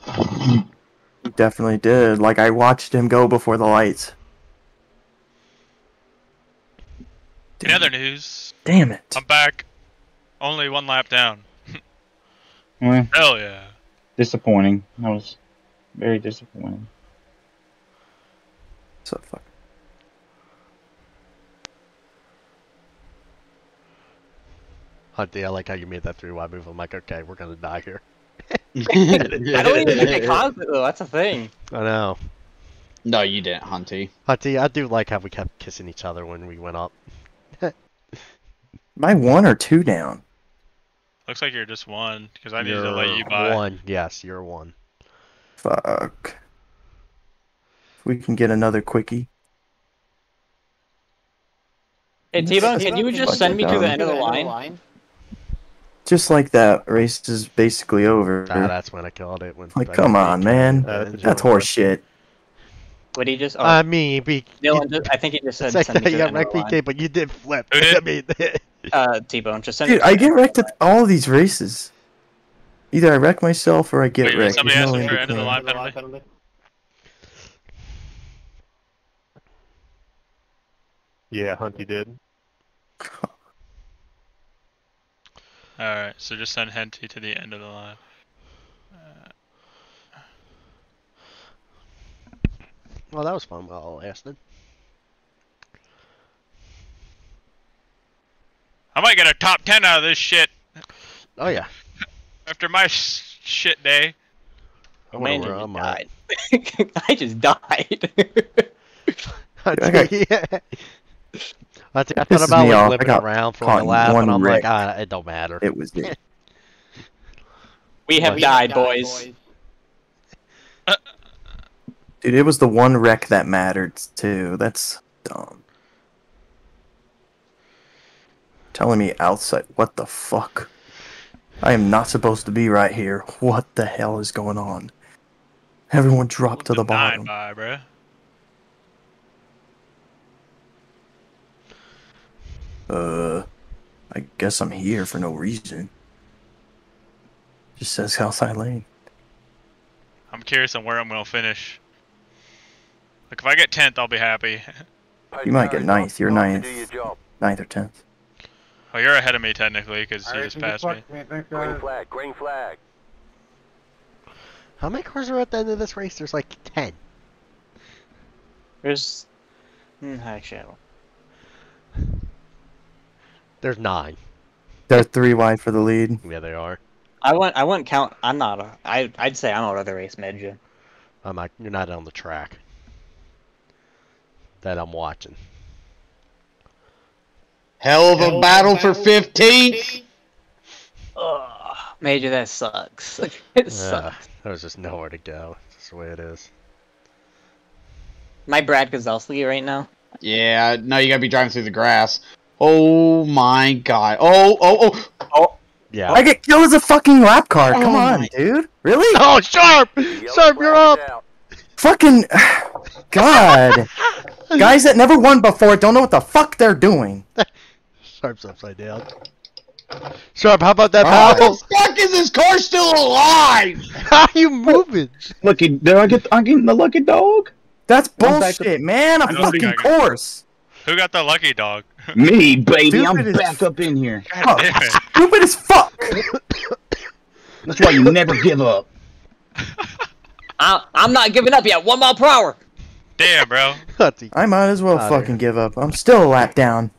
He definitely did. Like I watched him go before the lights. In other news, Damn it. I'm back. Only one lap down. Well, Hell yeah. disappointing. That was very disappointing. So fuck. Oh, Hunty, I like how you made that three wide move. I'm like, okay, we're gonna die here. I don't even think they caused it though. That's a thing. I know. No, you didn't, Hunty. Hunty, I do like how we kept kissing each other when we went up. My one or two down? Looks like you're just one because I needed You're to let you by. One, yes, you're one. Fuck. We can get another quickie. Hey T-Bone, can you just send me to the end of the line? Just like that race is basically over. Ah, that's when I called it. When like, when come on, man. Uh, that's a That's joke. horse shit. Would he just? Oh, I mean, be, Dylan, just, I think he just said it's like send me that you got wrecked. PK, but you did flip. I mean, Uh, T-Bone, just send Dude. I get wrecked at all these races. Either I wreck myself or I get Wait, wrecked. somebody There's asked no him in for end of the between. line penalty. Yeah, Hunty did. Alright, so just send Henty to the end of the line. well, that was fun while it lasted. I might get a top 10 out of this shit Oh yeah. after my sh- shit day. I Man, wonder where I'm died. at. I just died. Hunty, yeah. Hunty, I thought about me like off. I living around for caught like a laugh, one and I'm like, ah, it don't matter. It was it. we have died, boys. Dude, it was the one wreck that mattered too. That's dumb. Telling me outside. What the fuck? I am not supposed to be right here. What the hell is going on? Everyone dropped to the bottom. Bye, bruh. Uh, I guess I'm here for no reason. Just says outside lane. I'm curious on where I'm gonna finish. Like if I get 10th, I'll be happy. You might get ninth. You're Off to ninth, do your job. ninth or tenth. Oh, you're ahead of me technically because you just passed me. Thanks, Green flag, green flag. How many cars are at the end of this race? There's like ten. There's. Hmm, actually, I don't. There's nine. They're three wide for the lead. Yeah, they are. I wouldn't. I wouldn't count. I'm not a. I. I'd say I'm not the race midget. I'm not. You're not on the track. That I'm watching. Hell of a battle for 15th. Ugh, Major, that sucks. it Yeah, sucks. there's just nowhere to go. That's the way it is. My Brad Keselowski right now. Yeah, no, you gotta be driving through the grass. Oh my god. Oh, oh, oh. oh. Yeah. I get killed as a fucking lap car. Oh Come Oh on, my- dude. Really? Oh, sharp! Yellow Sharp, you're flag up! out. Fucking God. Guys that never won before don't know what the fuck they're doing. Sharp's upside down. Sharp, how about that Oh. How battle? the fuck is this car still alive? How you moving? Lucky, did I get? I get the lucky dog? That's I'm back to- bullshit, man. A fucking I can- course. Who got the lucky dog? Me, baby, I'm Stupid as- back up in here. God Oh. damn it. Stupid as fuck. That's why you never give up. I, I'm not giving up yet. One mile per hour. Damn, bro. I might as well Outta fucking here. give up. I'm still a lap down,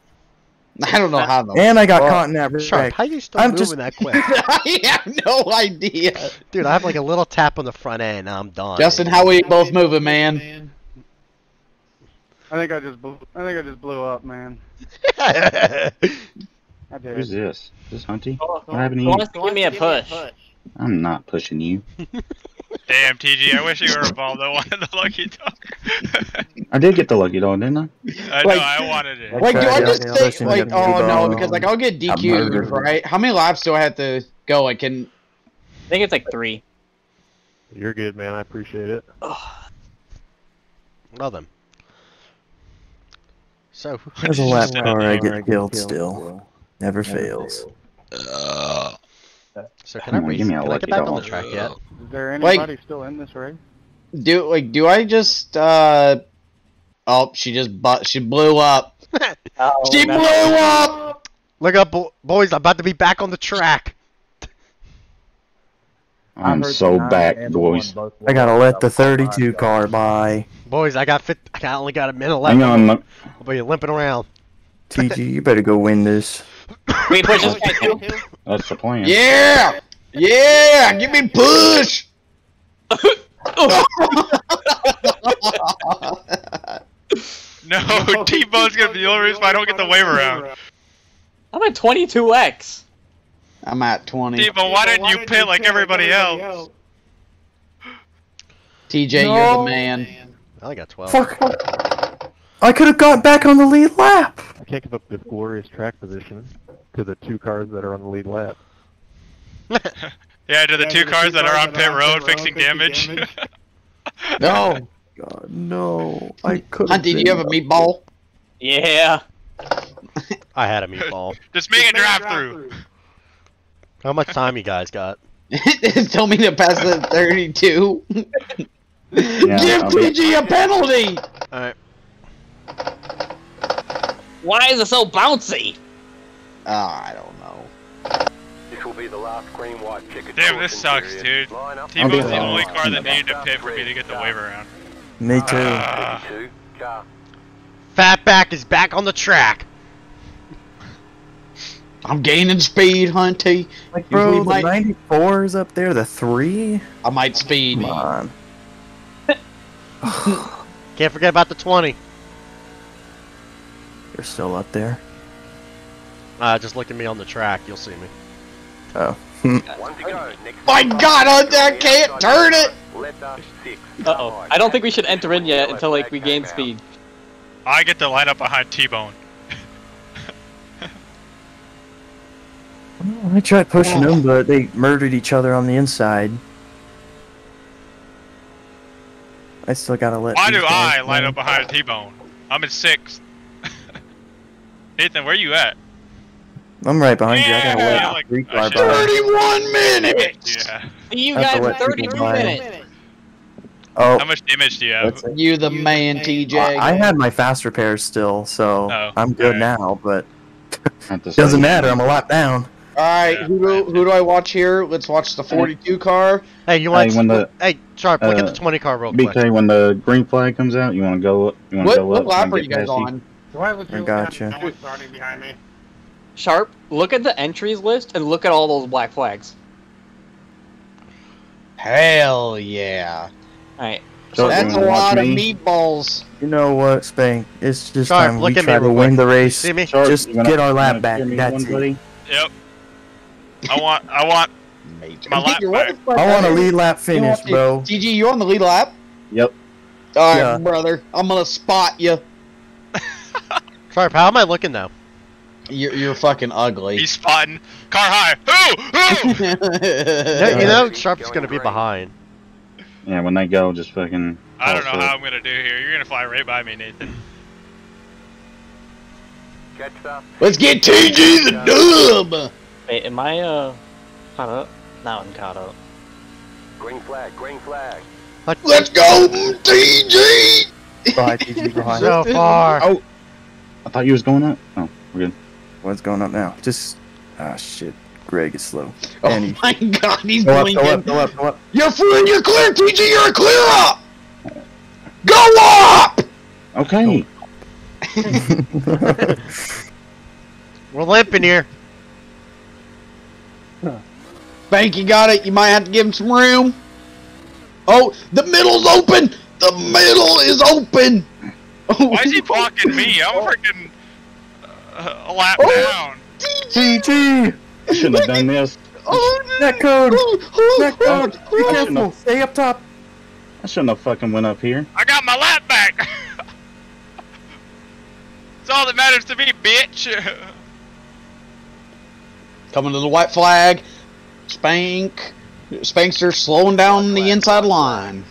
I don't know how though. and I got Well, caught in that Sharp, how you still I'm moving just- that quick? I have no idea. Dude, I have like a little tap on the front end I'm done. Justin, how are we both moving, man? I think I just blew. I think I just blew up, man. I did. Who's this? Is this Hunty? What What happened to you? wants to give me a push? I'm not pushing you. Damn, TG. I wish you were involved. I wanted the lucky dog. I did get the lucky dog, didn't I? I know. I wanted it. Like, do I just yeah, say, like, oh no, because like I'll get DQ'd, right? How many laps do I have to go? I can. I think it's like three. You're good, man. I appreciate it. Well then. So There's a lap car I get killed still. Never fails. so can Come I on, race? give me a Can I get back on the track yet? Is there Like- anybody still in this race? Do like do I just uh Oh, she just but she blew up. Oh, She blew up. Look up, boys! I'm about to be back on the track. I'm so back, and the one boys. I gotta let the 32 car by. Boys, I got fit. I got- only got a minute left. Hang on, look. I'll be limping around. TG, you better go win this. Wait, push this back too. that's the plan. Yeah! Yeah! Give me push! No, T-Bone's gonna be the only reason why I don't get the wave around. I'm at 22x. I'm at 20. T-Bone, why didn't you pit like everybody else? TJ, you're the man. I only got 12. Fuck. I could have got back on the lead lap. I can't give up this glorious track position to the two cars that are on the lead lap. Yeah, to the two cars that are on pit road fixing damage. No. Oh God, no. I could. Hunt, did you have a meatball? Yeah. I had a meatball. Just make a drive through. How much time you guys got? Tell me to pass the 32. Give I'll be- a penalty! Alright. Why is it so bouncy? Ah, I don't know. This will be the last green white checkered Damn, this sucks, period. dude. Line up. I'll T-Bone's the only car that needed to pit for me to get the wave around. Me too. 32. Fatback is back on the track. I'm gaining speed, Hunty. Like, bro, the might- 94 is up there. The three. I might speed. Come on. Can't forget about the 20. You're still up there. Uh, just look at me on the track. You'll see me. Oh. One to go. My God, Hunter, I can't turn it! Uh oh. I don't think we should enter in yet until like we gain speed. I get to line up behind T-Bone. I tried pushing them, but they murdered each other on the inside. I still gotta let. Why do guys I line up behind T-Bone? I'm in sixth. Nathan, where are you at? I'm right behind you. I gotta Yeah, let like, three I car should- by. 31 minutes! Yeah. You That's guys the in way people 32 minutes. Oh, How much damage do you have? that's it. You the man, TJ. I I had my fast repairs still, so Oh, I'm good alright. now. But At the same doesn't matter. I'm a lot down. Alright, Yeah, who do, who do I watch here? Let's watch the 42 car. Hey, you want? Hey, when the- hey, Sharp, look at uh, the 20 car real quick. BK, when the green flag comes out, you want to go up? You want to What, go what up? lap are you guys on? Do I have a I gotcha. starting behind me? Sharp, look at the entries list and look at all those black flags. Hell yeah. Alright. So That's a wanna lot of me? meatballs. You know what, Spank? It's just Sharp, time look we at me try to win quick. the race. See me? Sharp, Just get our lap back. That's one, it. buddy? Yep. I want, I want, Major. My lap TJ, what the back. I want a lead lap finish, want- bro. TG, you on the lead lap? Yep. Alright, Yeah. brother. I'm gonna spot you. Sharp, how am I looking now? You're, you're fucking ugly. he's spotting. Car high. Who? Who? No, you know, Sharp's going gonna be green. behind. Yeah, when they go, just fucking. I don't know toss it. how I'm gonna do here. You're gonna fly right by me, Nathan. Catch up. Let's get TG the dub! Wait, am I uh caught up? Now I'm caught up. Green flag. Green flag. Let's go, TG! Bye, TG, bye. So far. Oh, I thought you was going up. Oh, we're good. What's going up now? Just ah shit. Greg is slow. Oh And my god, he's Go up, go up, go up, go up. You're free, you're clear, TG, you're a clear up! Go up! Okay. We're limping here. Bank, you got it. You might have to give him some room. Oh, the middle's open! The middle is open! Why is he blocking me? I'm freaking uh, a lap Oh. down. GG! I shouldn't have done this. Oh, Net code! oh, Net oh, code! Be oh. careful! Stay up top! I shouldn't have fucking went up here. I got my lap back. It's all that matters to me, bitch. Coming to the white flag. Spank. Spankster slowing down the inside line.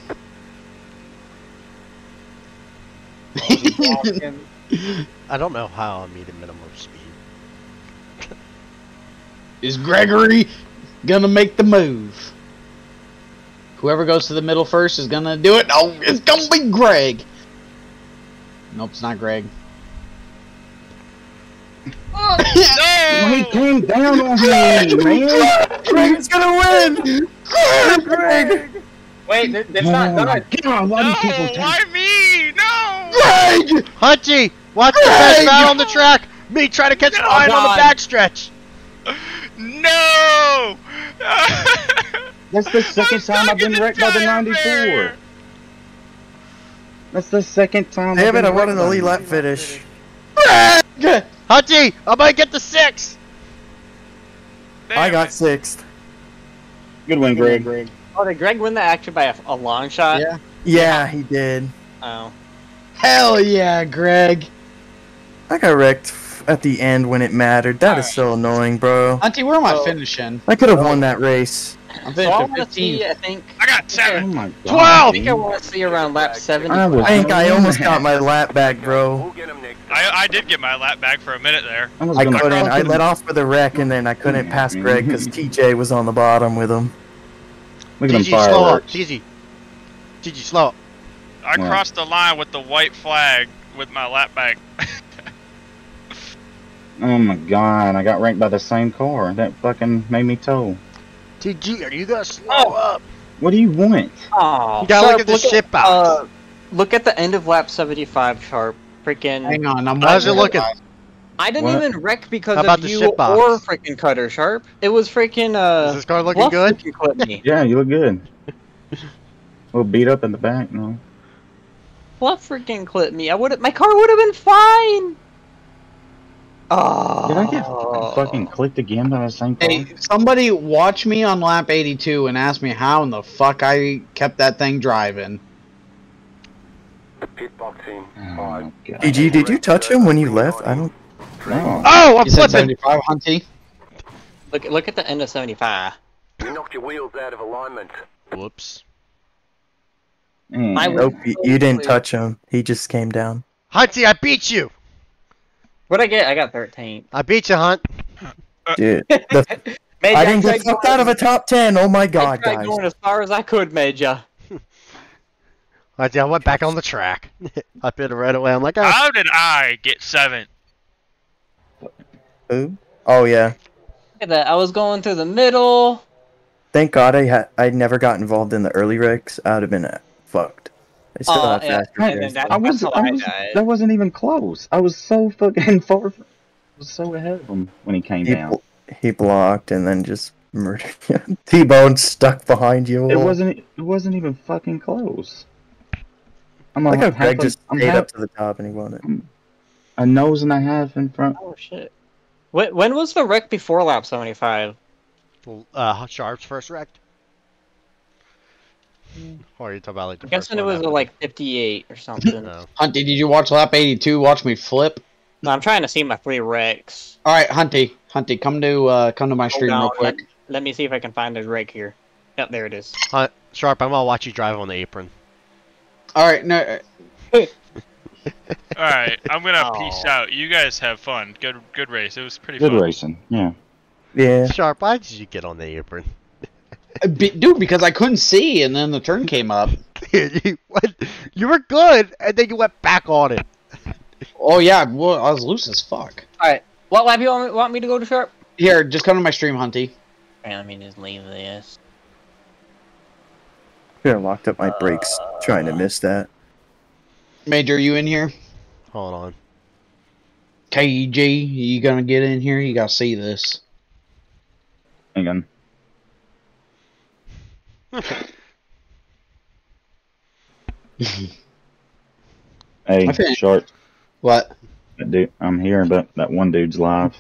I don't know how I meet a minimum speed. Is Gregory gonna make the move? Whoever goes to the middle first is gonna do it. Oh, it's gonna be Greg. Nope, it's not Greg. He came down on me, man. Greg's gonna win! Greg! Wait, th- it's not Oh my done. God, why do No, people take why me? No! Greg! Hunty, watch the best round on the track. Me trying to catch No, Ryan on God. the backstretch. No! That's the second time I've been wrecked by the 94. barrier. That's the second time. Damn I've it, been I want wrecked an by elite him. lap finish. Hunty, I might get the six. Damn I got it. sixth. Good win, Greg. Greg. Oh, did Greg win the action by a, a long shot? Yeah. Yeah, he did. Oh. Hell yeah, Greg. I got wrecked at the end when it mattered. That is so annoying, bro. Auntie, where am I Oh. finishing? I could have won that race. I'm So I want to see. I think. I got Oh seven. my god. I think I want to see around lap seventy. I I think I almost got my lap back, bro. We'll get 'em next I. I did get my lap back for a minute there. I was I gonna couldn't. I let off for the wreck, and then I couldn't pass Greg because TJ was on the bottom with him. Look at them slow up. fireworks. GG. GG, slow up. I Wow. crossed the line with the white flag with my lap back. Oh my god, I got ranked by the same car. That fucking made me tow. TG, are you gonna slow up? What do you want? Oh, You gotta look at the shit box. Uh, look at the end of lap seventy-five, Sharp. Freaking. Hang on, I'm How's it looking? I didn't What? even wreck because How about of the you shit box? or freaking Cutter Sharp. It was freaking uh. Is this car looking good? freaking clipped me. Yeah, you look good. A little beat up in the back, no. Bluff freaking clipped me. I would have. My car would have been fine. Oh. Did I get fucking clicked again by the same car? Hey, somebody watch me on lap 82 and ask me how in the fuck I kept that thing driving. Pit box in. Oh Five. my god. GG, did you touch him when you left? I don't. No. Oh, I'm You said flipping. 75, Hunty? Look, look at the end of seventy-five. You knocked your wheels out of alignment. Whoops. Mm. I would- Nope, you, you didn't touch him. He just came down. Hunty, I beat you. What'd I get? I got thirteen. I beat you, Hunt. Dude, the, Made I didn't get fucked out of a top 10. Oh my I god, tried guys. going as far as I could, Major. Hunty, I went back on the track. I pit it right away. I'm like, oh, How did I get seven? Who? Oh yeah. Look at that. I was going through the middle. Thank God I had I never got involved in the early wrecks. I would have been uh, fucked. I still Oh, have yeah, faster and that- I was, That's how I I was, died. that wasn't even close. I was so fucking far. From, I was so ahead of him when he came he, down. bl- he blocked and then just murdered you. T-Bone stuck behind you. It wasn't. It wasn't even fucking close. I'm like how half Greg just I'm stayed half- up to the top and he won it. a nose and a half in front. Oh shit. When, when was the wreck before lap seventy-five? uh, Sharp's first wreck. Or are you talking about like the I'm first guessing it was after? uh, like fifty-eight or something. No. Hunty, did you watch lap 82? Watch me flip. No, I'm trying to see my three wrecks. All right, Hunty, Hunty, come to uh, come to my Hold stream on, real quick. Let, let me see if I can find a wreck here. Yep, there it is. Hunt, Sharp, I'm gonna watch you drive on the apron. All right, no, Alright, I'm gonna peace Oh. out. You guys have fun. Good good race. It was pretty Good fun. racing. Yeah. Yeah. Sharp, why did you get on the apron? Uh, be- dude, because I couldn't see, and then the turn came up. You, went, you were good, and then you went back on it. Oh yeah, well, I was loose as fuck. Alright. What lap you want me, want me to go to sharp? Here, just come to my stream, Hunty. Okay, let me just leave this. Could have locked up my brakes trying to miss that. Major, you in here? Hold on. KG, you gonna get in here? You gotta see this. Hang on. Hey, I think- short. What? That dude, I'm here, but that one dude's live.